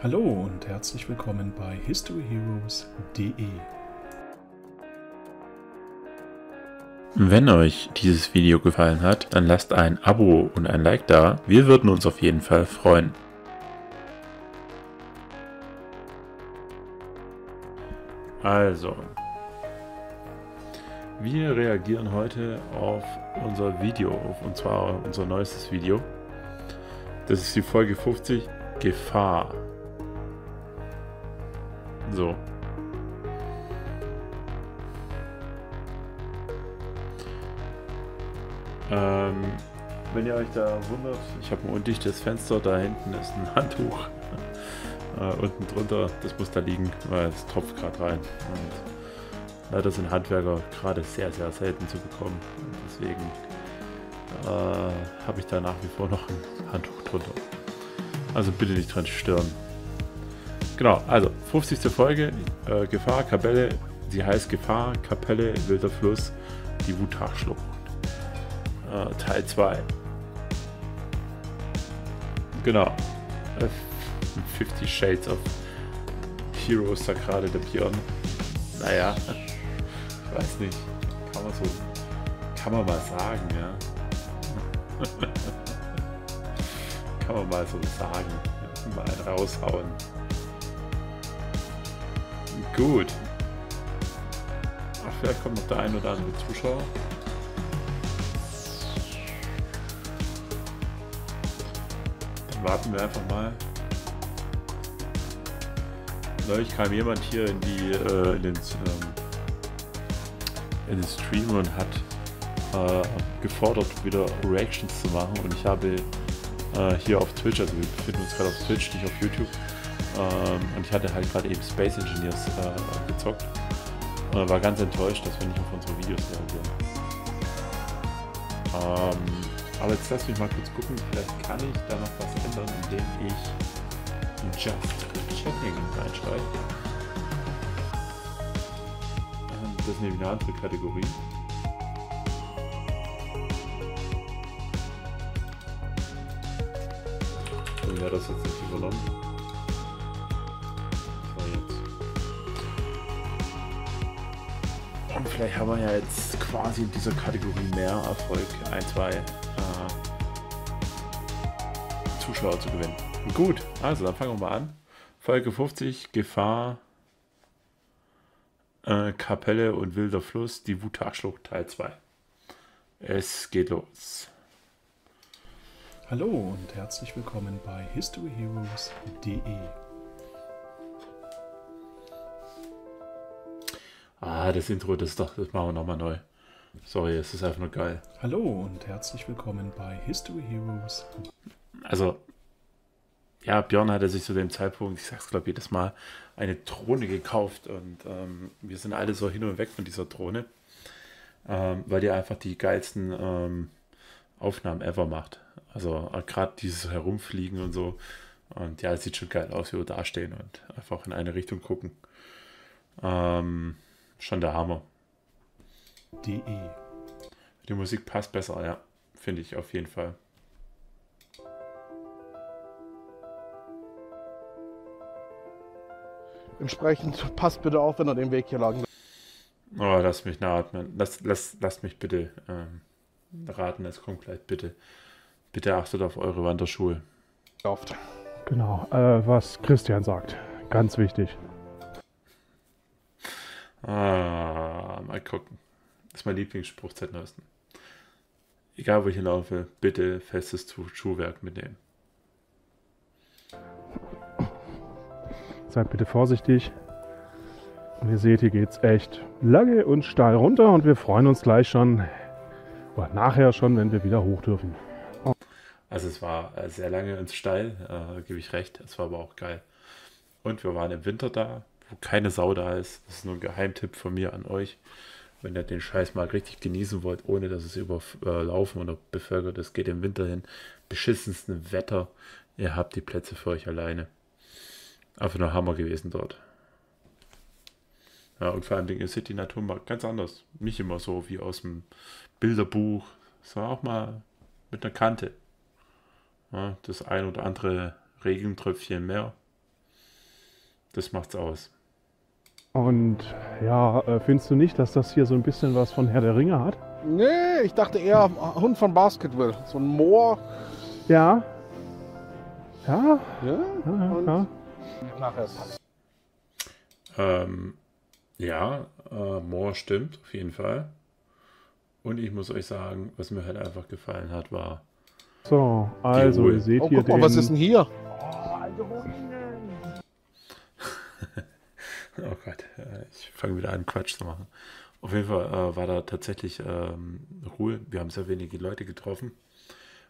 Hallo und herzlich willkommen bei historyheroes.de. Wenn euch dieses Video gefallen hat, dann lasst ein Abo und ein Like da. Wir würden uns auf jeden Fall freuen. Also, wir reagieren heute auf unser Video, und zwar unser neuestes Video. Das ist die Folge 50, Gefahr. So. Ähm, wenn ihr euch da wundert, ich habe ein undichtes Fenster, da hinten ist ein Handtuch. äh, unten drunter, das muss da liegen, weil es tropft gerade rein. Und leider sind Handwerker gerade sehr, sehr selten zu bekommen. Und deswegen äh, habe ich da nach wie vor noch ein Handtuch drunter. Also bitte nicht dran stören. Genau, also 50. Folge, äh, Gefahr, Kapelle, sie heißt Gefahr, Kapelle, Wilder Fluss, die Wutachschlucht. Äh, Teil 2. Genau. 50 Shades of Heroes da gerade der Björn. Naja, weiß nicht. Kann man so, kann man mal sagen, ja. kann man mal so sagen. Mal raushauen. Gut. Ach, vielleicht kommt noch der ein oder andere Zuschauer. Dann warten wir einfach mal. Neulich kam jemand hier in die äh, in den, ähm, in den Stream und hat äh, gefordert, wieder Reactions zu machen und ich habe äh, hier auf Twitch, also wir befinden uns gerade auf Twitch, nicht auf YouTube, ähm, und ich hatte halt gerade eben Space Engineers äh, gezockt. Und war ganz enttäuscht, dass wir nicht auf unsere Videos reagieren. Ähm, aber jetzt lass mich mal kurz gucken, vielleicht kann ich da noch was ändern, indem ich Just Chatting reinschreibe. Ähm, das ist nämlich eine andere Kategorie. Wer das jetzt nicht übernommen? Vielleicht haben wir ja jetzt quasi in dieser Kategorie mehr Erfolg, ein, zwei äh, Zuschauer zu gewinnen. Gut, also dann fangen wir mal an. Folge 50, Gefahr, äh, Kapelle und wilder Fluss, die Wutachschlucht Teil 2. Es geht los. Hallo und herzlich willkommen bei historyheroes.de. Ah, das Intro, das ist doch, das machen wir nochmal neu. Sorry, es ist einfach nur geil. Hallo und herzlich willkommen bei History Heroes. Also, ja, Björn hatte sich zu dem Zeitpunkt, ich sag's glaube jedes Mal, eine Drohne gekauft und ähm, wir sind alle so hin und weg von dieser Drohne, ähm, weil die einfach die geilsten ähm, Aufnahmen ever macht. Also äh, gerade dieses Herumfliegen und so. Und ja, es sieht schon geil aus, wie wir da stehen und einfach in eine Richtung gucken. Ähm, schon der Hammer. DE. Die Musik passt besser, ja. Finde ich auf jeden Fall. Entsprechend passt bitte auf, wenn er den Weg hier lang. Oh, lass mich nachatmen. Lass, lass, lass mich bitte ähm, raten, es kommt gleich. Bitte, bitte achtet auf eure Wanderschuhe. Oft. Genau, äh, was Christian sagt. Ganz wichtig. Ah, mal gucken. Das ist mein Lieblingsspruch seit neuestem. Egal wo ich hinlaufe, bitte festes Schuhwerk mitnehmen. Seid bitte vorsichtig. Und ihr seht, hier geht's echt lange und steil runter und wir freuen uns gleich schon, oder nachher schon, wenn wir wieder hoch dürfen. Also es war äh, sehr lange und steil, äh, gebe ich recht. Es war aber auch geil. Und wir waren im Winter da, wo keine Sau da ist. Das ist nur ein Geheimtipp von mir an euch. Wenn ihr den Scheiß mal richtig genießen wollt, ohne dass es überlaufen oder bevölkert ist, geht im Winter hin. Beschissensten Wetter. Ihr habt die Plätze für euch alleine. Einfach nur Hammer gewesen dort. Ja, und vor allem ihr seht die Natur mal ganz anders. Nicht immer so wie aus dem Bilderbuch, sondern auch mal mit einer Kante. Ja, das ein oder andere Regentröpfchen mehr. Das macht's aus. Und ja, äh, findest du nicht, dass das hier so ein bisschen was von Herr der Ringe hat? Nee, ich dachte eher Hund von Basketball. So ein Moor. Ja. Ja, Ja, ja, Und- ja. nachher. Ähm, ja, äh, Moore stimmt, auf jeden Fall. Und ich muss euch sagen, was mir halt einfach gefallen hat, war, So, also Ruhe. ihr seht Oh, hier guck mal, den... was ist denn hier? oh Gott, äh, ich fange wieder an, Quatsch zu machen. Auf jeden Fall äh, war da tatsächlich ähm, Ruhe. Wir haben sehr wenige Leute getroffen.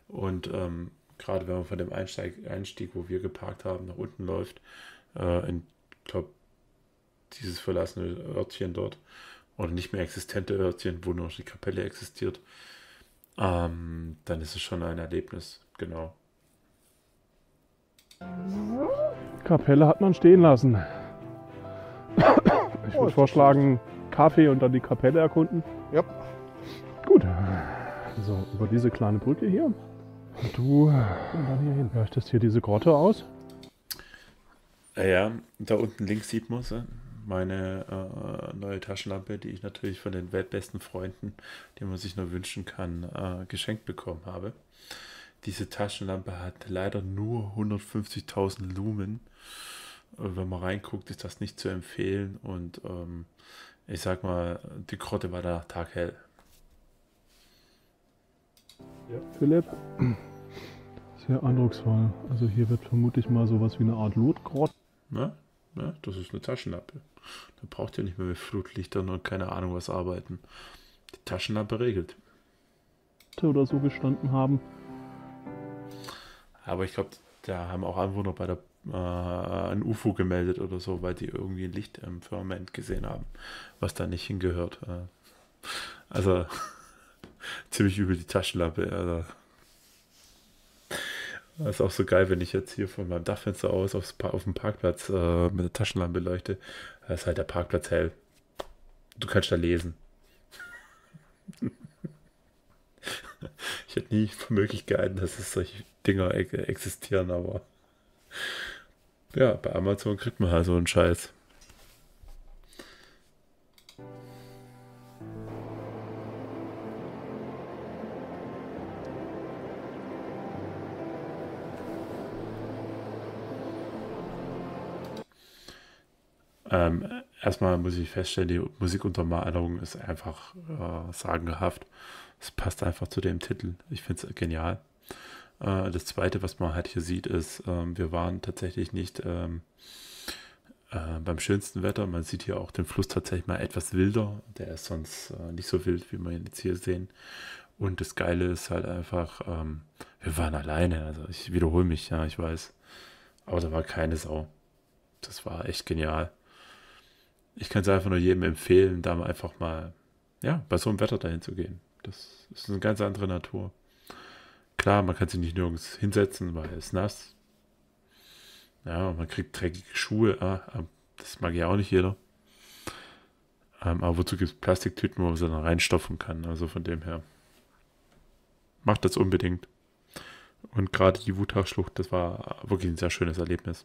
Und ähm, gerade wenn man von dem Einsteig, Einstieg, wo wir geparkt haben, nach unten läuft, äh, in, glaube dieses verlassene Örtchen dort, oder nicht mehr existente Örtchen, wo nur noch die Kapelle existiert, ähm, dann ist es schon ein Erlebnis, genau. Kapelle hat man stehen lassen. Ich Oh, würde ist vorschlagen, Kaffee und dann die Kapelle erkunden. Ja. Gut. So, über diese kleine Brücke hier. Und du und dann hier hin. Leuchtest hier diese Grotte aus? Ja, ja, da unten links sieht man sie. Meine äh, neue Taschenlampe, die ich natürlich von den weltbesten Freunden, die man sich nur wünschen kann, äh, geschenkt bekommen habe. Diese Taschenlampe hat leider nur 150.000 Lumen. Äh, Wenn man reinguckt, ist das nicht zu empfehlen. Und ähm, ich sag mal, die Grotte war da taghell. Philipp? Sehr eindrucksvoll. Also hier wird vermutlich mal sowas wie eine Art Lotgrotte. Ne? Ne? Das ist eine Taschenlampe. Da braucht ihr nicht mehr mit Flutlichtern und keine Ahnung was arbeiten. Die Taschenlampe regelt. oder so gestanden haben. Aber ich glaube, da haben auch Anwohner bei der äh, ein UFO gemeldet oder so, weil die irgendwie ein Licht im Firmament gesehen haben, was da nicht hingehört. Äh, also ziemlich übel die Taschenlampe. Also. Das ist auch so geil, wenn ich jetzt hier von meinem Dachfenster aus aufs pa auf dem Parkplatz äh, mit der Taschenlampe leuchte. Da ist halt der Parkplatz hell. Du kannst da lesen. Ich hätte nie für möglich gehalten, dass es solche Dinger e existieren, aber ja, bei Amazon kriegt man halt so einen Scheiß. Ähm, erstmal muss ich feststellen, die Musikuntermalung ist einfach äh, sagenhaft. Es passt einfach zu dem Titel. Ich finde es genial. Äh, das zweite, was man halt hier sieht, ist, ähm, wir waren tatsächlich nicht ähm, äh, beim schönsten Wetter. Man sieht hier auch den Fluss tatsächlich mal etwas wilder. Der ist sonst äh, nicht so wild, wie wir jetzt hier sehen. Und das Geile ist halt einfach, ähm, wir waren alleine. Also ich wiederhole mich, ja, ich weiß. Aber da war keine Sau. Das war echt genial. Ich kann es einfach nur jedem empfehlen, da einfach mal, ja, bei so einem Wetter dahin zu gehen. Das ist eine ganz andere Natur. Klar, man kann sich nicht nirgends hinsetzen, weil es nass. Ja, man kriegt dreckige Schuhe. Ah, ah, das mag ja auch nicht jeder. Ähm, aber wozu gibt es Plastiktüten, wo man sie dann reinstopfen kann? Also von dem her. Macht das unbedingt. Und gerade die Wutachschlucht, das war wirklich ein sehr schönes Erlebnis.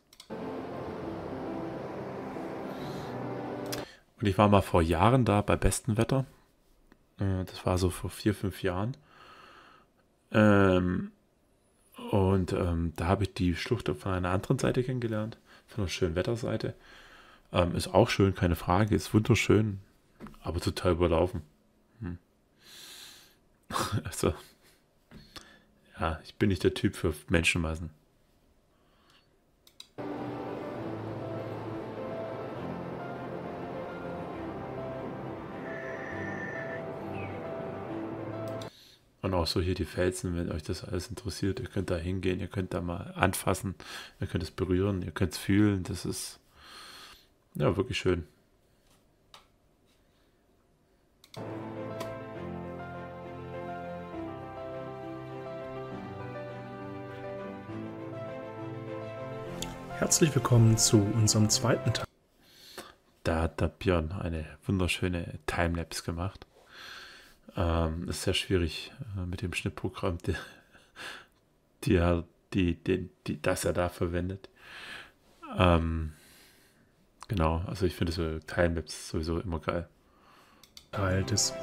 Und ich war mal vor Jahren da bei bestem Wetter. Äh, Das war so vor vier, fünf Jahren. Ähm, und ähm, da habe ich die Schlucht von einer anderen Seite kennengelernt, von einer schönen Wetterseite. Ähm, ist auch schön, keine Frage, ist wunderschön, aber total überlaufen. Hm. Also, ja, ich bin nicht der Typ für Menschenmassen. Und auch so hier die Felsen, wenn euch das alles interessiert, ihr könnt da hingehen, ihr könnt da mal anfassen, ihr könnt es berühren, ihr könnt es fühlen. Das ist ja wirklich schön. Herzlich willkommen zu unserem zweiten Teil. Da hat der Björn eine wunderschöne Timelapse gemacht. Ähm, ist sehr schwierig äh, mit dem Schnittprogramm, die, die er, die, die, die, das er da verwendet. Ähm, Genau, also ich finde so Teilmaps sowieso immer geil. Teil des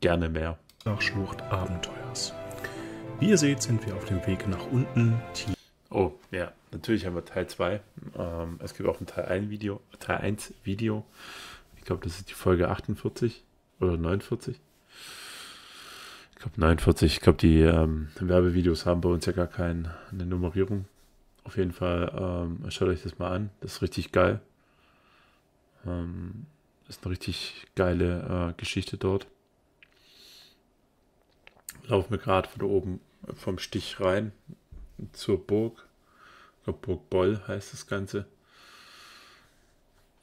Gerne mehr. Wutachschlucht-Abenteuers. Wie ihr seht, sind wir auf dem Weg nach unten. Oh, ja, natürlich haben wir Teil 2. Ähm, es gibt auch ein Teil 1 Video, Teil 1 Video. Ich glaube, das ist die Folge 48 oder 49. Ich glaube 49. Ich glaube, die ähm, Werbevideos haben bei uns ja gar keine Nummerierung. Auf jeden Fall ähm, schaut euch das mal an. Das ist richtig geil. Ähm, ist eine richtig geile äh, Geschichte dort. Laufen wir gerade von oben vom Stich rein zur Burg. Burg Boll heißt das Ganze.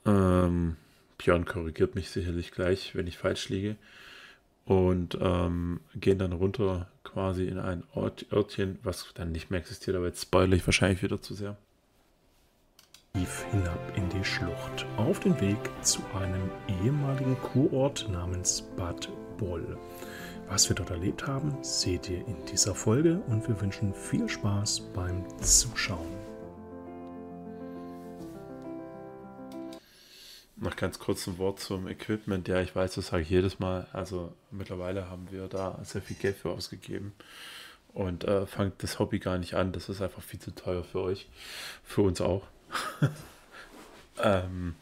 Ähm, Björn korrigiert mich sicherlich gleich, wenn ich falsch liege. Und ähm, gehen dann runter quasi in ein Ort, Örtchen, was dann nicht mehr existiert, aber jetzt spoilere ich wahrscheinlich wieder zu sehr. hinab in die Schlucht. Auf den Weg zu einem ehemaligen Kurort namens Bad Boll. Was wir dort erlebt haben, seht ihr in dieser Folge und wir wünschen viel Spaß beim Zuschauen. Noch ganz kurz ein Wort zum Equipment. Ja, ich weiß, das sage ich jedes Mal. Also mittlerweile haben wir da sehr viel Geld für ausgegeben und äh, fangt das Hobby gar nicht an. Das ist einfach viel zu teuer für euch, für uns auch. ähm,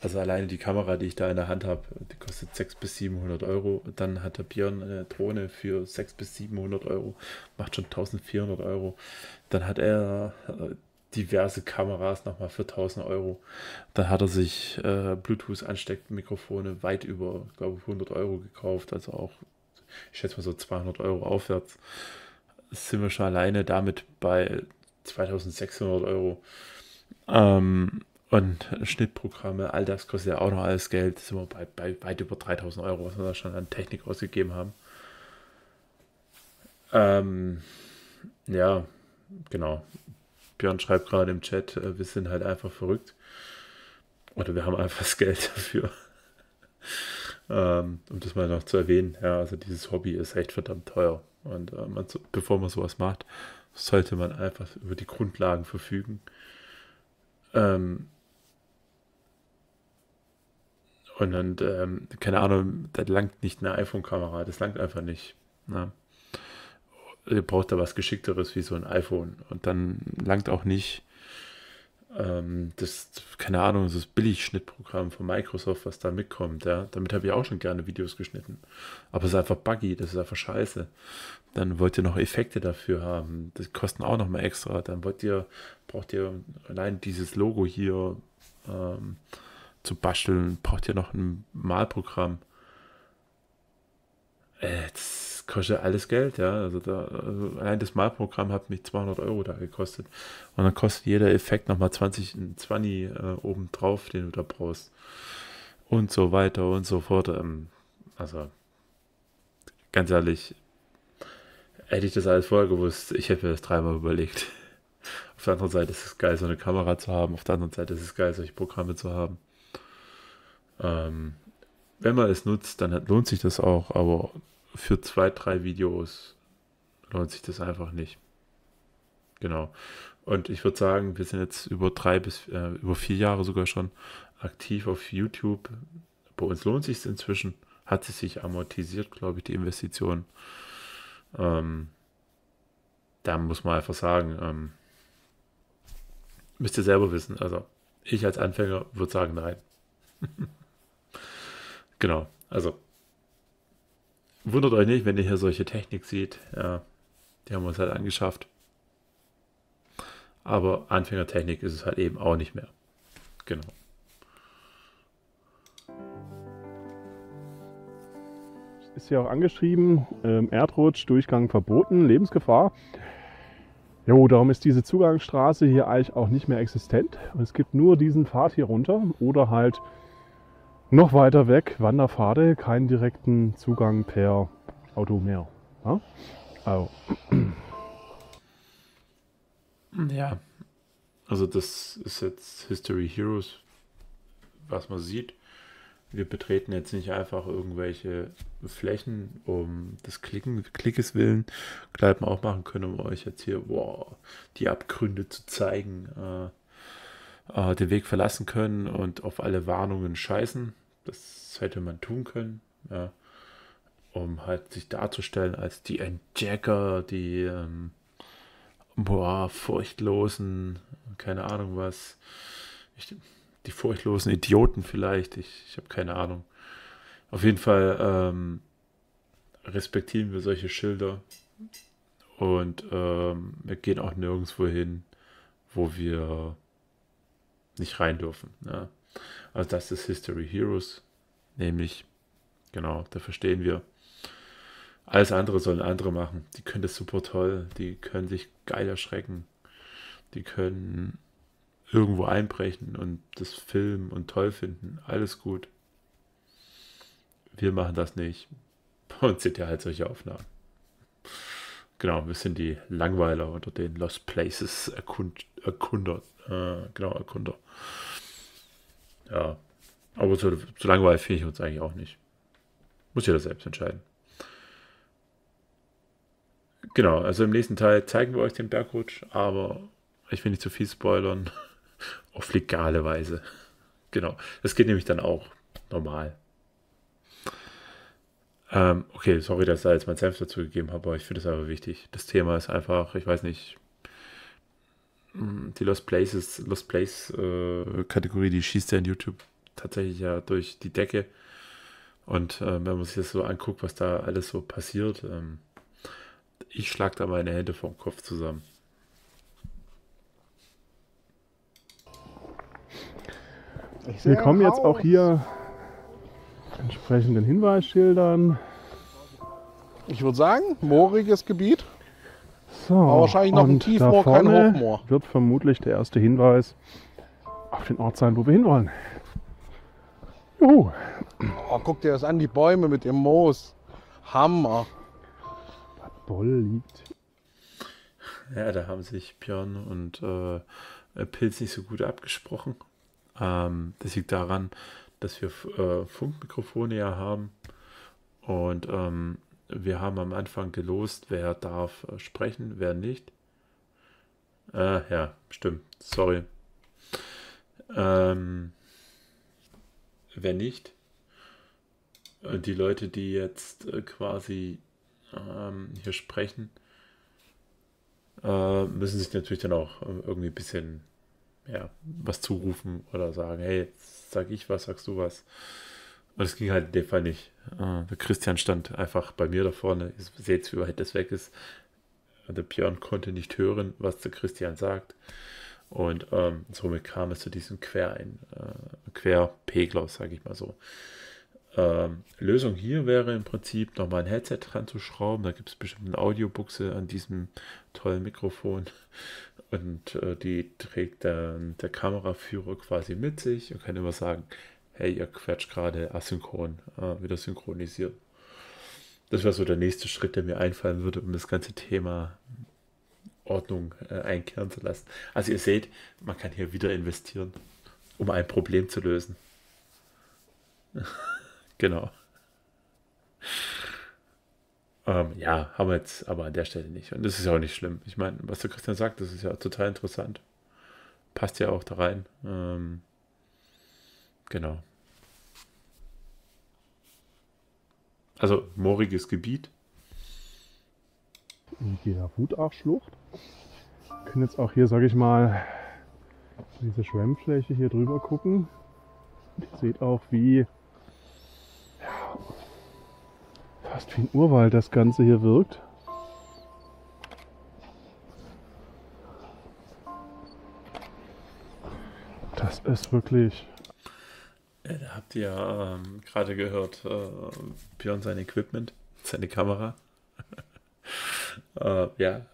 also alleine die Kamera, die ich da in der Hand habe, die kostet 600 bis 700 Euro. Dann hat der Björn eine Drohne für 600 bis 700 Euro, macht schon 1400 Euro. Dann hat er äh, diverse Kameras nochmal für 1000 Euro. Dann hat er sich äh, Bluetooth-Ansteckmikrofone weit über, glaube ich, 100 Euro gekauft. Also auch, ich schätze mal so 200 Euro aufwärts. Sind wir schon alleine damit bei 2600 Euro. Ähm, und Schnittprogramme, all das kostet ja auch noch alles Geld. Sind wir bei, bei weit über 3000 Euro, was wir da schon an Technik ausgegeben haben. Ähm, ja, genau. Björn schreibt gerade im Chat, äh, wir sind halt einfach verrückt. Oder wir haben einfach das Geld dafür. ähm, um das mal noch zu erwähnen, ja, also dieses Hobby ist echt verdammt teuer. Und äh, man, bevor man sowas macht, sollte man einfach über die Grundlagen verfügen. Ähm, und dann, ähm, keine Ahnung, das langt nicht eine iPhone-Kamera, das langt einfach nicht. Ne? Ihr braucht da was Geschickteres wie so ein iPhone. Und dann langt auch nicht ähm, das, keine Ahnung, das Billig-Schnittprogramm von Microsoft, was da mitkommt. Ja? Damit habe ich auch schon gerne Videos geschnitten. Aber es ist einfach buggy, das ist einfach scheiße. Dann wollt ihr noch Effekte dafür haben. Das kosten auch noch mal extra. Dann wollt ihr, braucht ihr allein dieses Logo hier. Ähm, zu basteln, braucht ihr noch ein Malprogramm. Äh, das kostet alles Geld, ja. Also, da, also allein das Malprogramm hat mich 200 Euro da gekostet. Und dann kostet jeder Effekt nochmal 20, 20 äh, oben drauf, den du da brauchst. Und so weiter und so fort. Ähm, also, ganz ehrlich, hätte ich das alles vorher gewusst, ich hätte mir das dreimal überlegt. Auf der anderen Seite ist es geil, so eine Kamera zu haben. Auf der anderen Seite ist es geil, solche Programme zu haben. Ähm, wenn man es nutzt, dann lohnt sich das auch, aber für zwei, drei Videos lohnt sich das einfach nicht. Genau. Und ich würde sagen, wir sind jetzt über drei bis äh, über vier Jahre sogar schon aktiv auf YouTube. Bei uns lohnt sich es inzwischen. Hat es sich amortisiert, glaube ich, die Investition. Ähm, da muss man einfach sagen, ähm, müsst ihr selber wissen. Also ich als Anfänger würde sagen, nein. Genau, also wundert euch nicht, wenn ihr hier solche Technik seht. Ja, die haben wir uns halt angeschafft. Aber Anfängertechnik ist es halt eben auch nicht mehr. Genau. Ist ja auch angeschrieben, ähm, Erdrutsch, Durchgang verboten, Lebensgefahr. Jo, darum ist diese Zugangsstraße hier eigentlich auch nicht mehr existent. Es gibt nur diesen Pfad hier runter oder halt noch weiter weg, Wanderpfade, keinen direkten Zugang per Auto mehr. Ja? Also. Ja, also das ist jetzt History Heroes, was man sieht. Wir betreten jetzt nicht einfach irgendwelche Flächen um des Klicken, Klickes willen. Gleich auch machen können, um euch jetzt hier wow, die Abgründe zu zeigen. Äh, äh, den Weg verlassen können und auf alle Warnungen scheißen. Das hätte man tun können, ja. Um halt sich darzustellen als die Entdecker, die ähm, boah, furchtlosen, keine Ahnung was. Ich, die furchtlosen Idioten vielleicht, ich, ich habe keine Ahnung. Auf jeden Fall ähm, respektieren wir solche Schilder und ähm, wir gehen auch nirgendwo hin, wo wir nicht rein dürfen. Ja. Also das ist History Heroes, nämlich, genau, da verstehen wir. Alles andere sollen andere machen. Die können das super toll, die können sich geil erschrecken, die können irgendwo einbrechen und das filmen und toll finden. Alles gut. Wir machen das nicht. Bei uns sind ja halt solche Aufnahmen. Genau, wir sind die Langweiler unter den Lost Places Erkund Erkunder. Äh, genau, Erkunder. Ja, aber so, so langweilig finde ich uns eigentlich auch nicht. Muss jeder selbst entscheiden. Genau, also im nächsten Teil zeigen wir euch den Bergrutsch, aber ich will nicht zu viel spoilern. Auf legale Weise. Genau, das geht nämlich dann auch normal. Ähm, okay, sorry, dass ich da jetzt mein Senf dazu gegeben habe, aber ich finde es aber wichtig. Das Thema ist einfach, ich weiß nicht, die Lost Places, Lost Place äh, Kategorie, die schießt ja in YouTube tatsächlich ja durch die Decke. Und äh, wenn man sich das so anguckt, was da alles so passiert, ähm, ich schlage da meine Hände vom Kopf zusammen. Wir kommen jetzt auch hier entsprechenden Hinweisschildern. Ich würde sagen, mooriges Gebiet. So, Aber wahrscheinlich noch ein Tiefmoor, kein Hochmoor. wird vermutlich der erste Hinweis auf den Ort sein, wo wir hinwollen. Juhu. Oh, guck dir das an, die Bäume mit dem Moos. Hammer. Boll liegt. Ja, da haben sich Björn und äh, Pilz nicht so gut abgesprochen. Ähm, das liegt daran, dass wir äh, Funkmikrofone ja haben. Und ähm, wir haben am Anfang gelost, wer darf äh, sprechen, wer nicht. Äh, ja, stimmt. Sorry. Ähm, wer nicht. Äh, Die Leute, die jetzt äh, quasi ähm, hier sprechen, äh, müssen sich natürlich dann auch irgendwie ein bisschen ja, was zurufen oder sagen, hey, sag ich was, sagst du was. Und es ging halt in dem Fall nicht. Äh, der Christian stand einfach bei mir da vorne. Ihr seht, wie weit das weg ist. Der Björn konnte nicht hören, was der Christian sagt. Und ähm, somit kam es zu diesem Querein, äh, Querpegler, sage ich mal so. Ähm, Lösung hier wäre im Prinzip nochmal ein Headset dran zu schrauben. Da gibt es bestimmt eine Audiobuchse an diesem tollen Mikrofon. Und äh, die trägt dann der Kameraführer quasi mit sich und kann immer sagen, hey, ihr quetscht gerade asynchron, äh, wieder synchronisiert. Das wäre so der nächste Schritt, der mir einfallen würde, um das ganze Thema Ordnung äh, einkehren zu lassen. Also ihr seht, man kann hier wieder investieren, um ein Problem zu lösen. genau. Ähm, ja, haben wir jetzt aber an der Stelle nicht. Und das ist ja auch nicht schlimm. Ich meine, was der Christian sagt, das ist ja total interessant. Passt ja auch da rein. Ähm, genau. Also, mooriges Gebiet. in der Wutachschlucht. Wir können jetzt auch hier, sage ich mal, diese Schwemmfläche hier drüber gucken. Ihr seht auch, wie ja, fast wie ein Urwald das Ganze hier wirkt. Das ist wirklich Ja, habt ihr ähm, gerade gehört, äh, Björn sein Equipment, seine Kamera. äh, ja,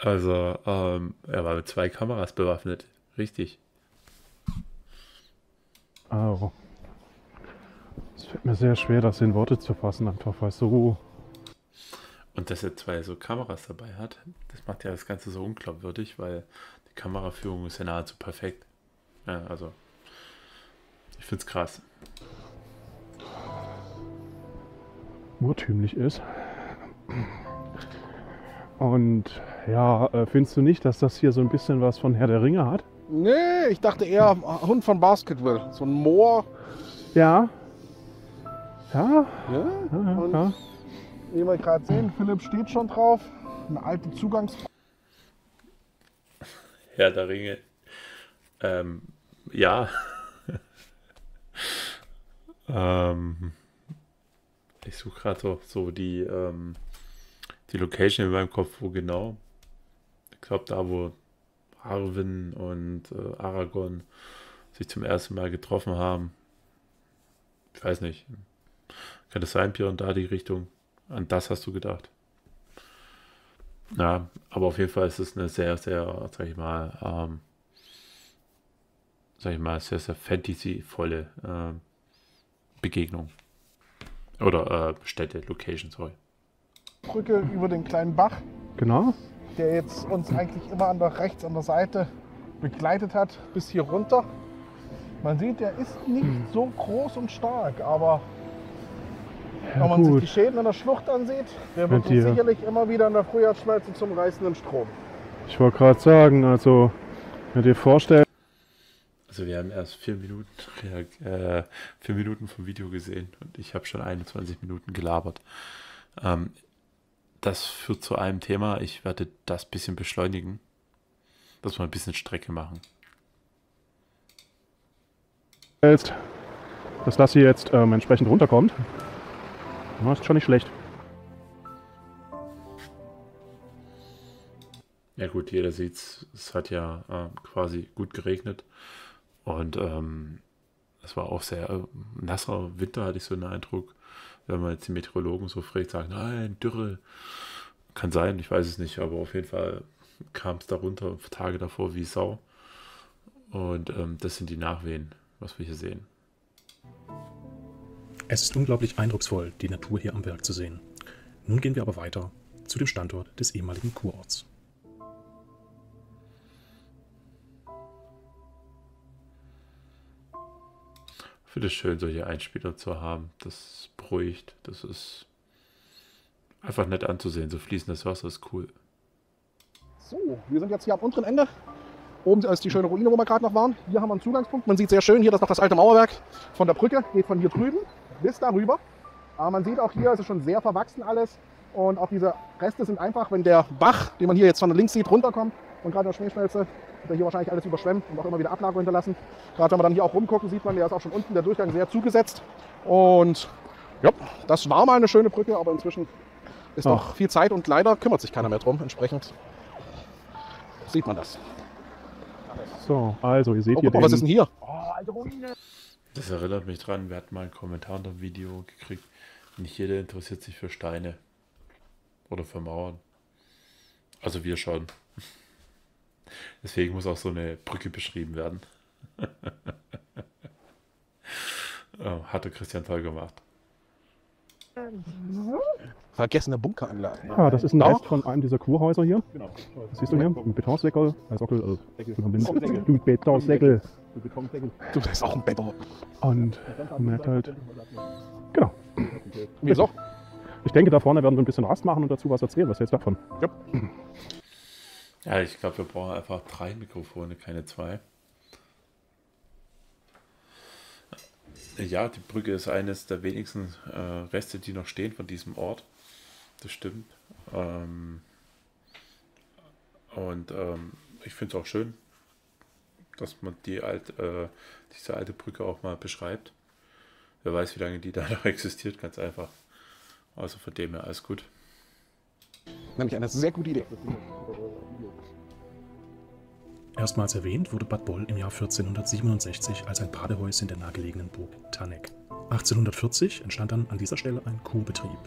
also ähm, er war mit zwei Kameras bewaffnet. Richtig. Au. Es fällt mir sehr schwer, das in Worte zu fassen, einfach weil es so. Und dass er zwei so Kameras dabei hat, das macht ja das Ganze so unglaubwürdig, weil die Kameraführung ist ja nahezu perfekt. Ja, also ich find's krass. urtümlich ist. Und ja, äh, findest du nicht, dass das hier so ein bisschen was von Herr der Ringe hat? Nee, ich dachte eher Hund von Basketball. So ein Moor. Ja. Ja, Ja? ja, ja. Und- ja. Wie wir gerade sehen, Philipp steht schon drauf. Eine alte Zugangs... Herr der Ringe. Ähm, ja. Ähm, ich suche gerade so, die, ähm, die Location in meinem Kopf, wo genau. Ich glaube, da, wo Arwen und äh, Aragorn sich zum ersten Mal getroffen haben. Ich weiß nicht. Kann das sein, Björn, da die Richtung? An das hast du gedacht? Ja, aber auf jeden Fall ist es eine sehr, sehr, sag ich mal, ähm, sag ich mal, sehr, sehr fantasyvolle ähm, Begegnung. Oder äh, Städte, Location, sorry. Brücke über den kleinen Bach, Genau. der jetzt uns eigentlich immer an der rechts an der Seite begleitet hat, bis hier runter. Man sieht, der ist nicht so groß und stark, aber Ja, wenn man sich die gut. Schäden an der Schlucht ansieht, der wird uns sicherlich immer wieder in der Frühjahrsschmelze zum reißenden Strom. Ich wollte gerade sagen, also, wenn du dir vorstellst, Also wir haben erst vier Minuten, äh, vier Minuten vom Video gesehen und ich habe schon 21 Minuten gelabert. Ähm, das führt zu einem Thema. Ich werde das bisschen beschleunigen, dass wir ein bisschen Strecke machen. dass das hier jetzt ähm, entsprechend runterkommt, das ist schon nicht schlecht. Ja gut, jeder sieht's. Es hat ja ähm, quasi gut geregnet und ähm, war auch sehr äh, nasser Winter, hatte ich so den Eindruck. Wenn man jetzt die Meteorologen so fragt, sagen, nein, Dürre. Kann sein, ich weiß es nicht, aber auf jeden Fall kam es darunter Tage davor wie Sau. Und ähm, das sind die Nachwehen, was wir hier sehen. Es ist unglaublich eindrucksvoll, die Natur hier am Werk zu sehen. Nun gehen wir aber weiter zu dem Standort des ehemaligen Kurorts. Finde es schön, solche Einspieler zu haben. Das beruhigt, das ist einfach nett anzusehen. So fließendes Wasser ist cool. So, wir sind jetzt hier am unteren Ende. Oben ist die schöne Ruine, wo wir gerade noch waren. Hier haben wir einen Zugangspunkt. Man sieht sehr schön, hier das noch das alte Mauerwerk von der Brücke. Geht von hier drüben bis darüber. Aber man sieht auch hier, es ist schon sehr verwachsen alles. Und auch diese Reste sind einfach, wenn der Bach, den man hier jetzt von links sieht, runterkommt und gerade der Schneeschmelze, wird er hier wahrscheinlich alles überschwemmt und auch immer wieder Ablagerung hinterlassen. Gerade wenn wir dann hier auch rumgucken, sieht man, der ist auch schon unten der Durchgang sehr zugesetzt. Und ja, das war mal eine schöne Brücke, aber inzwischen ist Ach. noch viel Zeit und leider kümmert sich keiner mehr drum. Entsprechend sieht man das. So, also, ihr seht Oh, hier mal, was ist denn den, hier? Das erinnert mich dran, wir hatten mal einen Kommentar unter dem Video gekriegt. Nicht jeder interessiert sich für Steine oder für Mauern. Also wir schon. Deswegen muss auch so eine Brücke beschrieben werden. oh, hatte Christian toll gemacht. Vergessene Bunkeranlage. ja, das ist ein. Rest von einem dieser Kurhäuser hier. Das siehst du hier, ein Betonsäckel, ein Sockel, also, du Betonsäckel. Du bist auch ein Better. Und man merkt halt, genau. Wieso? Ich denke, da vorne werden wir ein bisschen Rast machen und dazu was erzählen. Was hältst du davon? Ja, ich glaube, wir brauchen einfach drei Mikrofone, keine zwei. Ja, die Brücke ist eines der wenigsten äh, Reste, die noch stehen von diesem Ort. Das stimmt. Ähm, und ähm, ich finde es auch schön, dass man die alt, äh, diese alte Brücke auch mal beschreibt. Wer weiß, wie lange die da noch existiert, ganz einfach. Also von dem her alles gut. Nämlich eine sehr gute Idee. Erstmals erwähnt wurde Bad Boll im Jahr 1467 als ein Badehäuschen der nahegelegenen Burg Tanneck. 1840 entstand dann an dieser Stelle ein Kurbetrieb.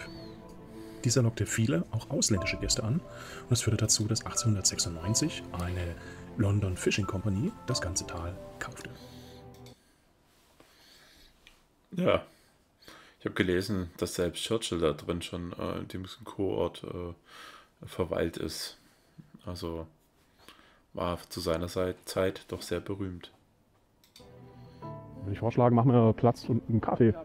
Dieser lockte viele, auch ausländische Gäste an und es führte dazu, dass 1896 eine London Fishing Company das ganze Tal kaufte. Ja. Ich habe gelesen, dass selbst Churchill da drin schon äh, in dem Kurort äh, verweilt ist. Also war zu seiner Sei- Zeit doch sehr berühmt. Würde ich vorschlagen, machen wir Platz und einen Kaffee.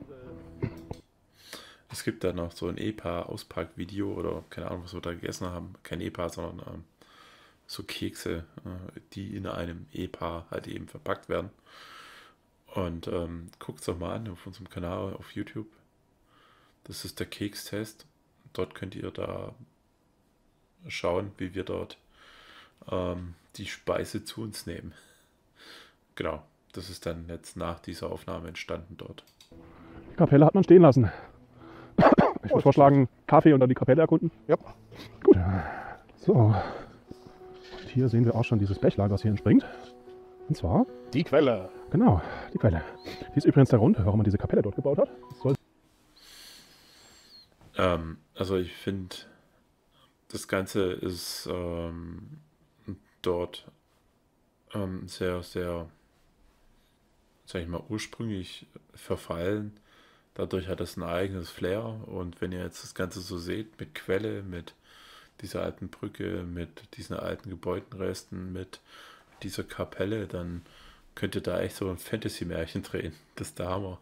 Es gibt da noch so ein EPA-Auspack-Video oder keine Ahnung, was wir da gegessen haben. Kein EPA, sondern ähm, so Kekse, äh, die in einem Ehepaar halt eben verpackt werden. Und ähm, guckt es doch mal an auf unserem Kanal auf YouTube. Das ist der Kekstest. Dort könnt ihr da schauen, wie wir dort ähm, die Speise zu uns nehmen. Genau, das ist dann jetzt nach dieser Aufnahme entstanden dort. Die Kapelle hat man stehen lassen. Ich würde vorschlagen, Kaffee und dann die Kapelle erkunden. Ja. Gut. So. Und hier sehen wir auch schon dieses Bächlein, was hier entspringt. Und zwar, Die Quelle. genau, die Quelle. Die ist übrigens der Grund, warum man diese Kapelle dort gebaut hat. Ähm, also ich finde, das Ganze ist ähm, dort ähm, sehr, sehr, sag ich mal, ursprünglich verfallen. Dadurch hat es ein eigenes Flair. Und wenn ihr jetzt das Ganze so seht, mit Quelle, mit dieser alten Brücke, mit diesen alten Gebäudenresten, mit dieser Kapelle, dann könnt ihr da echt so ein Fantasy-Märchen drehen. Das ist der Hammer.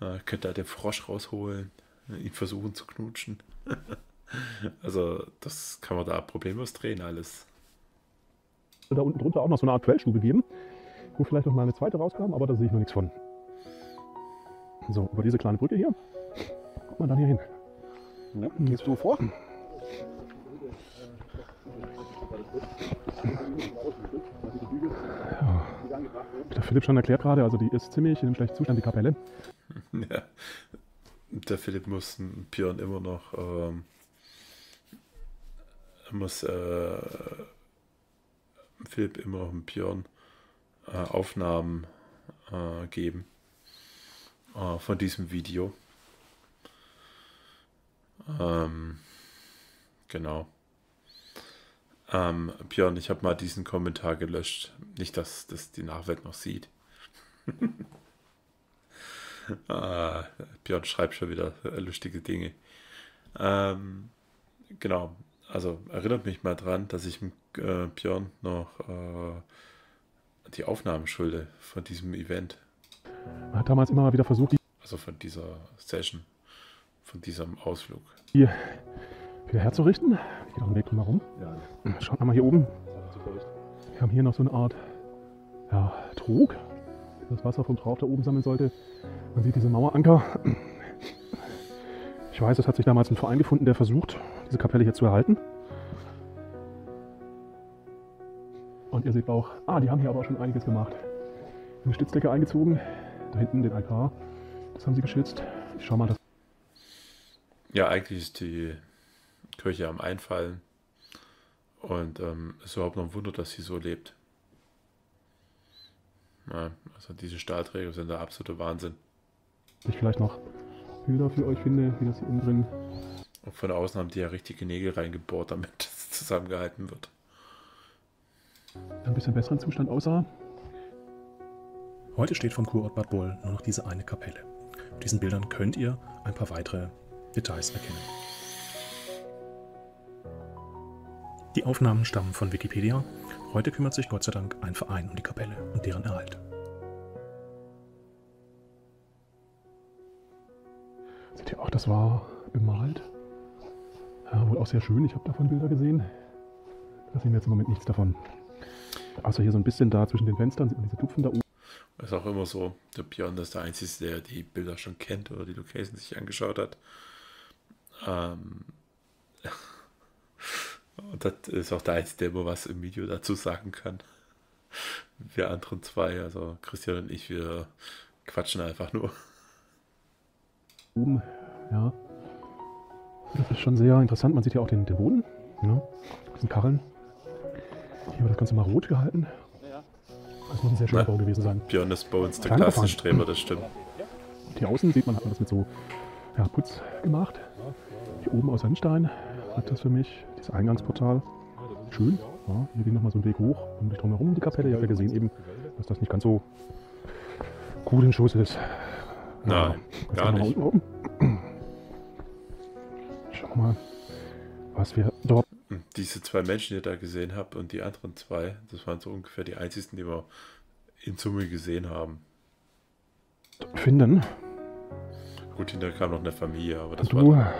Äh, könnt da den Frosch rausholen, ihn versuchen zu knutschen. also, das kann man da problemlos drehen, alles. da unten drunter auch noch so eine Art Quellstube geben, wo vielleicht noch mal eine zweite rauskam, aber da sehe ich noch nichts von. So, über diese kleine Brücke hier kommt man dann hier hin. Ja. Gehst du vor? Wie der Philipp schon erklärt gerade, also die ist ziemlich in einem schlechten Zustand, die Kapelle. Ja. Der Philipp muss Björn immer noch ähm, muss äh, Philipp immer noch Björn äh, Aufnahmen äh, geben äh, von diesem Video. Ähm, genau. Ähm, Björn, ich habe mal diesen Kommentar gelöscht. Nicht, dass das die Nachwelt noch sieht. ah, Björn schreibt schon wieder äh, lustige Dinge. Ähm, genau. Also erinnert mich mal dran, dass ich äh, Björn noch äh, die Aufnahmen schulde von diesem Event. Man hat damals immer mal wieder versucht, die Also von dieser Session. Von diesem Ausflug. wieder herzurichten. Ich gehe noch einen Weg drumherum. Schaut mal hier oben. Wir haben hier noch so eine Art ja, Trog, das Wasser vom Trauf da oben sammeln sollte. Man sieht diese Maueranker. Ich weiß, es hat sich damals ein Verein gefunden, der versucht, diese Kapelle hier zu erhalten. Und ihr seht auch, ah, die haben hier aber schon einiges gemacht. Eine Stützdecke eingezogen, da hinten den Altar, das haben sie geschützt. Ich schau mal, das Ja, eigentlich ist die Kirche am Einfallen. Und ähm, es ist überhaupt noch ein Wunder, dass sie so lebt. Ja, also diese Stahlträger sind der absolute Wahnsinn. Ich vielleicht noch Bilder für euch finde, wie das hier innen drin Und von außen haben die ja richtige Nägel reingebohrt, damit das zusammengehalten wird. ein bisschen besseren Zustand aussah. Heute steht vom Kurort Bad Boll nur noch diese eine Kapelle. Auf diesen Bildern könnt ihr ein paar weitere Details erkennen. Die Aufnahmen stammen von Wikipedia. Heute kümmert sich Gott sei Dank ein Verein um die Kapelle und deren Erhalt. Seht ihr auch, das war bemalt. Ja, wohl auch sehr schön. Ich habe davon Bilder gesehen. Da sehen wir jetzt im Moment nichts davon. Außer hier so ein bisschen da zwischen den Fenstern sieht man diese Tupfen da oben. Ist auch immer so, der Björn ist der Einzige, der die Bilder schon kennt oder die Location sich angeschaut hat. Ähm und das ist auch der Einzige, der immer was im Video dazu sagen kann. Wir anderen zwei, also Christian und ich, wir quatschen einfach nur. Oben. Ja. Das ist schon sehr interessant. Man sieht ja auch den, den Boden. Ja. Diesen Kacheln. Hier wird das Ganze mal rot gehalten. Das muss ein sehr schöner. Bau gewesen sein. Björn ist bei uns der Kleiner Klassenstreber, das stimmt. Und hier außen sieht man, hat man das mit so ja, Putz gemacht. Hier oben aus Sandstein hat das für mich, dieses Eingangsportal. Schön. Ja, hier ging nochmal so ein Weg hoch und drumherum die Kapelle. Ihr habt ja gesehen eben, dass das nicht ganz so gut in Schuss ist. Nein, Jetzt gar mal nicht. oben. Schau mal, was wir dort Diese zwei Menschen, die ihr da gesehen habt und die anderen zwei, das waren so ungefähr die einzigen, die wir in Summe gesehen haben. finden. Gut, hinterher kam noch eine Familie, aber das du war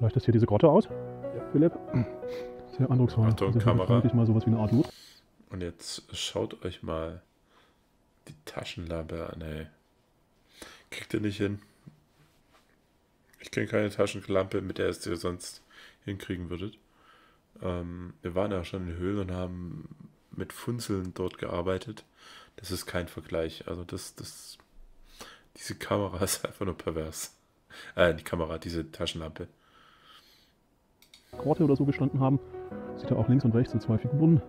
leuchtest hier diese Grotte aus, Philipp. sehr eindrucksvoll. Achtung, also Kamera. mal sowas wie eine Art Loot. Und jetzt schaut euch mal die Taschenlampe an, ey. Kriegt ihr nicht hin? Ich kenne keine Taschenlampe, mit der es ihr sonst hinkriegen würdet. Ähm, wir waren ja schon in Höhlen und haben mit Funzeln dort gearbeitet. Das ist kein Vergleich. Also das, das, diese Kamera ist einfach nur pervers. Äh, die Kamera, diese Taschenlampe. Korte oder so gestanden haben. Sieht ja auch links und rechts so zwei Figuren.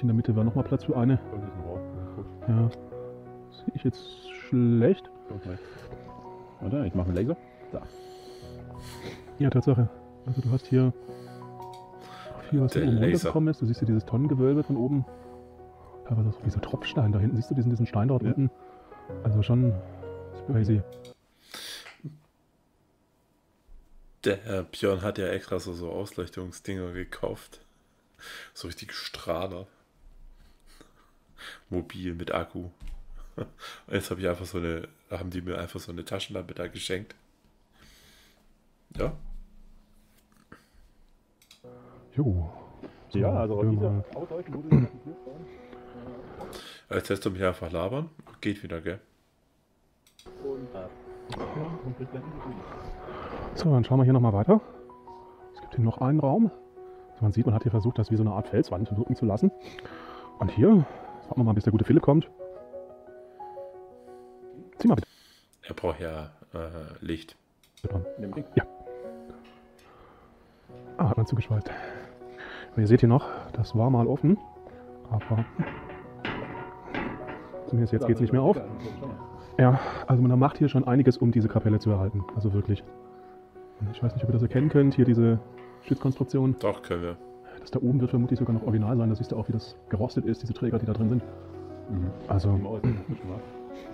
In der Mitte wäre nochmal Platz für eine. Ja. Sehe ich jetzt schlecht? Warte, ich mache einen Laser. Ja, Tatsache. Also du hast hier viel, was hier oben runtergekommen ist. Du siehst hier dieses Tonnengewölbe von oben. Aber das ist dieser Tropfstein da hinten. Siehst du diesen, diesen Stein dort Ja. unten? Also schon crazy. Der Herr Björn hat ja extra so, so Ausleuchtungsdinger gekauft. So richtig Strahler. Mobil mit Akku. Und jetzt habe ich einfach so eine, haben die mir einfach so eine Taschenlampe da geschenkt. Ja, Jo. So, Ja, also wurde hier vorne. jetzt lässt du mich einfach labern. Geht wieder, gell? Irgendwie- So, dann schauen wir hier nochmal weiter. Es gibt hier noch einen Raum. So, man sieht, man hat hier versucht, das wie so eine Art Felswand wirken zu lassen. Und hier, jetzt warten wir mal, bis der gute Philipp kommt. Zieh mal bitte Er braucht ja äh, Licht. dem Ding. Ah, hat man zugeschweißt. Ihr seht hier noch, das war mal offen. Aber zumindest jetzt geht es nicht mehr auf. Ja, also man macht hier schon einiges, um diese Kapelle zu erhalten. Also wirklich. Und ich weiß nicht, ob ihr das erkennen könnt. Hier diese Stützkonstruktion. Doch, können wir. Das da oben wird vermutlich sogar noch original sein. Da siehst du auch, wie das gerostet ist, diese Träger, die da drin sind. Mhm. Also,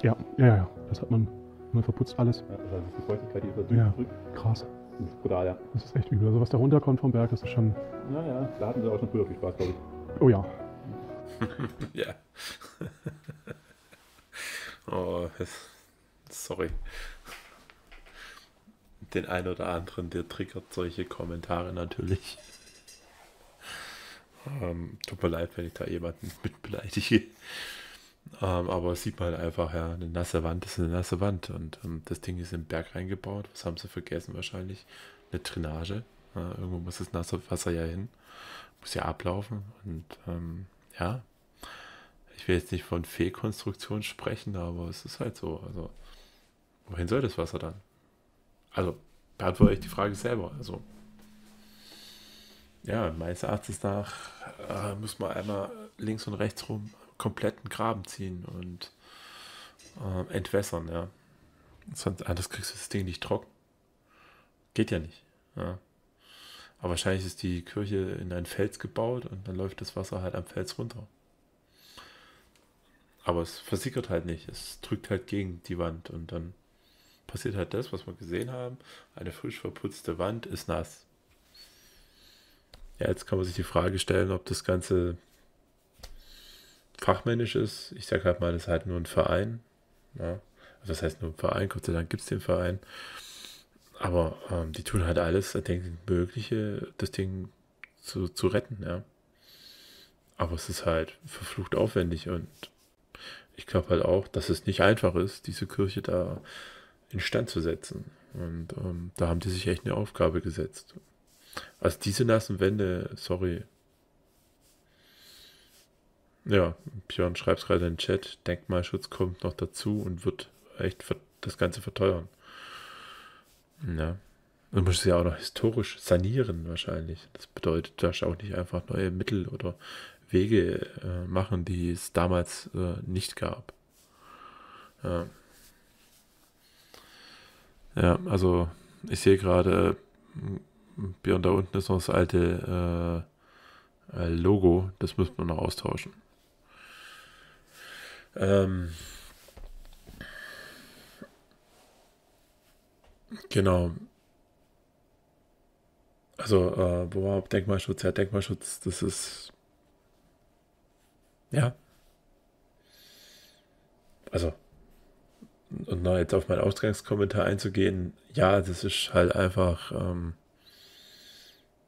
Ja, ja, ja. Das hat man neu verputzt alles. Ja, das heißt, die Feuchtigkeit, die ist Ja. da zurück. Krass. Das ist brutal, ja. Das ist echt übel. Also was da runterkommt vom Berg, das ist schon. Naja, da hatten sie auch schon früher viel Spaß, glaube ich. Oh ja. Ja. oh, es- sorry. Den einen oder anderen, der triggert solche Kommentare natürlich. Ähm, tut mir leid, wenn ich da jemanden mit beleidige. Ähm, aber sieht man halt einfach, ja, eine nasse Wand ist eine nasse Wand. Und ähm, das Ding ist im Berg reingebaut. Was haben sie vergessen wahrscheinlich? Eine Drainage. Ja, irgendwo muss das nasse Wasser ja hin. Muss ja ablaufen. Und ähm, ja, ich will jetzt nicht von Fehlkonstruktion sprechen, aber es ist halt so. Also, wohin soll das Wasser dann? Also, beantworte ich die Frage selber. Also, ja, meines Erachtens nach äh, muss man einmal links und rechts rum kompletten Graben ziehen und äh, entwässern, ja. Sonst anders kriegst du das Ding nicht trocken. Geht ja nicht. Ja. Aber wahrscheinlich ist die Kirche in einen Fels gebaut und dann läuft das Wasser halt am Fels runter. Aber es versickert halt nicht. Es drückt halt gegen die Wand und dann passiert halt das, was wir gesehen haben. Eine frisch verputzte Wand ist nass. Ja, jetzt kann man sich die Frage stellen, ob das Ganze fachmännisch ist. Ich sage halt mal, das ist halt nur ein Verein. Ja. Also das heißt nur ein Verein, Gott sei Dank gibt es den Verein. Aber ähm, die tun halt alles erdenklich Mögliche, das Ding zu, zu retten, ja. Aber es ist halt verflucht aufwendig und ich glaube halt auch, dass es nicht einfach ist, diese Kirche da instand zu setzen. Und ähm, da haben die sich echt eine Aufgabe gesetzt. Also diese nassen Wände, sorry. Ja, Björn schreibt gerade in den Chat, Denkmalschutz kommt noch dazu und wird echt das Ganze verteuern. Ja. Und muss es ja auch noch historisch sanieren wahrscheinlich. Das bedeutet, da auch nicht einfach neue Mittel oder Wege äh, machen, die es damals äh, nicht gab. Ja. Ja, also ich sehe gerade, äh, Björn, da unten ist noch das alte äh, äh, Logo, das müssen wir noch austauschen. Ähm, genau. Also, äh, wo war Denkmalschutz? Ja, Denkmalschutz, das ist. Ja. Also, und noch jetzt auf meinen Ausgangskommentar einzugehen, ja, das ist halt einfach, ähm,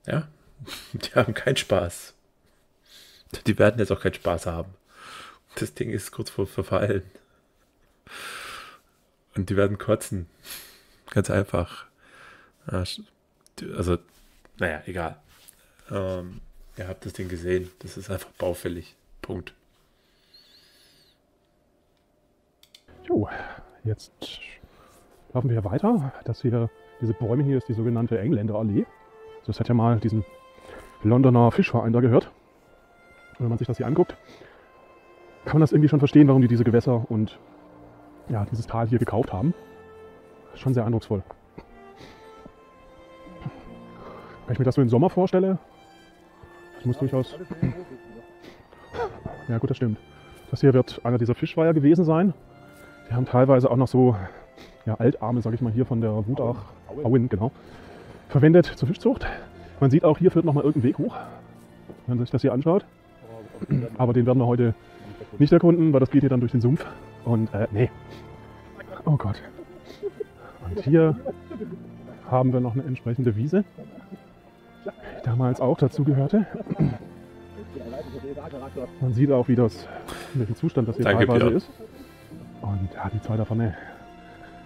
ja, die haben keinen Spaß. Die werden jetzt auch keinen Spaß haben. Das Ding ist kurz vor Verfallen. Und die werden kotzen. Ganz einfach. Also, naja, egal. Ähm, ihr habt das Ding gesehen. Das ist einfach baufällig. Punkt. Jo, jetzt laufen wir weiter. Das hier, diese Bäume hier ist die sogenannte Engländerallee. Das hat ja mal diesen Londoner Fischverein da gehört. Und wenn man sich das hier anguckt, kann man das irgendwie schon verstehen, warum die diese Gewässer und ja, dieses Tal hier gekauft haben. Schon sehr eindrucksvoll. Wenn ich mir das so im Sommer vorstelle, das muss durchaus. Ja, gut, das stimmt. Das hier wird einer dieser Fischweiher gewesen sein. Die haben teilweise auch noch so ja, Altarme, sag ich mal, hier von der Wutach, Auen, genau, verwendet zur Fischzucht. Man sieht auch, hier führt nochmal irgendein Weg hoch, wenn man sich das hier anschaut. Aber den werden wir heute nicht erkunden, weil das geht hier dann durch den Sumpf. Und äh, nee. Oh Gott. Und hier haben wir noch eine entsprechende Wiese, die damals auch dazu gehörte. Man sieht auch, wie das, in welchem Zustand das hier Danke, teilweise ist. Und ja, die zwei da vorne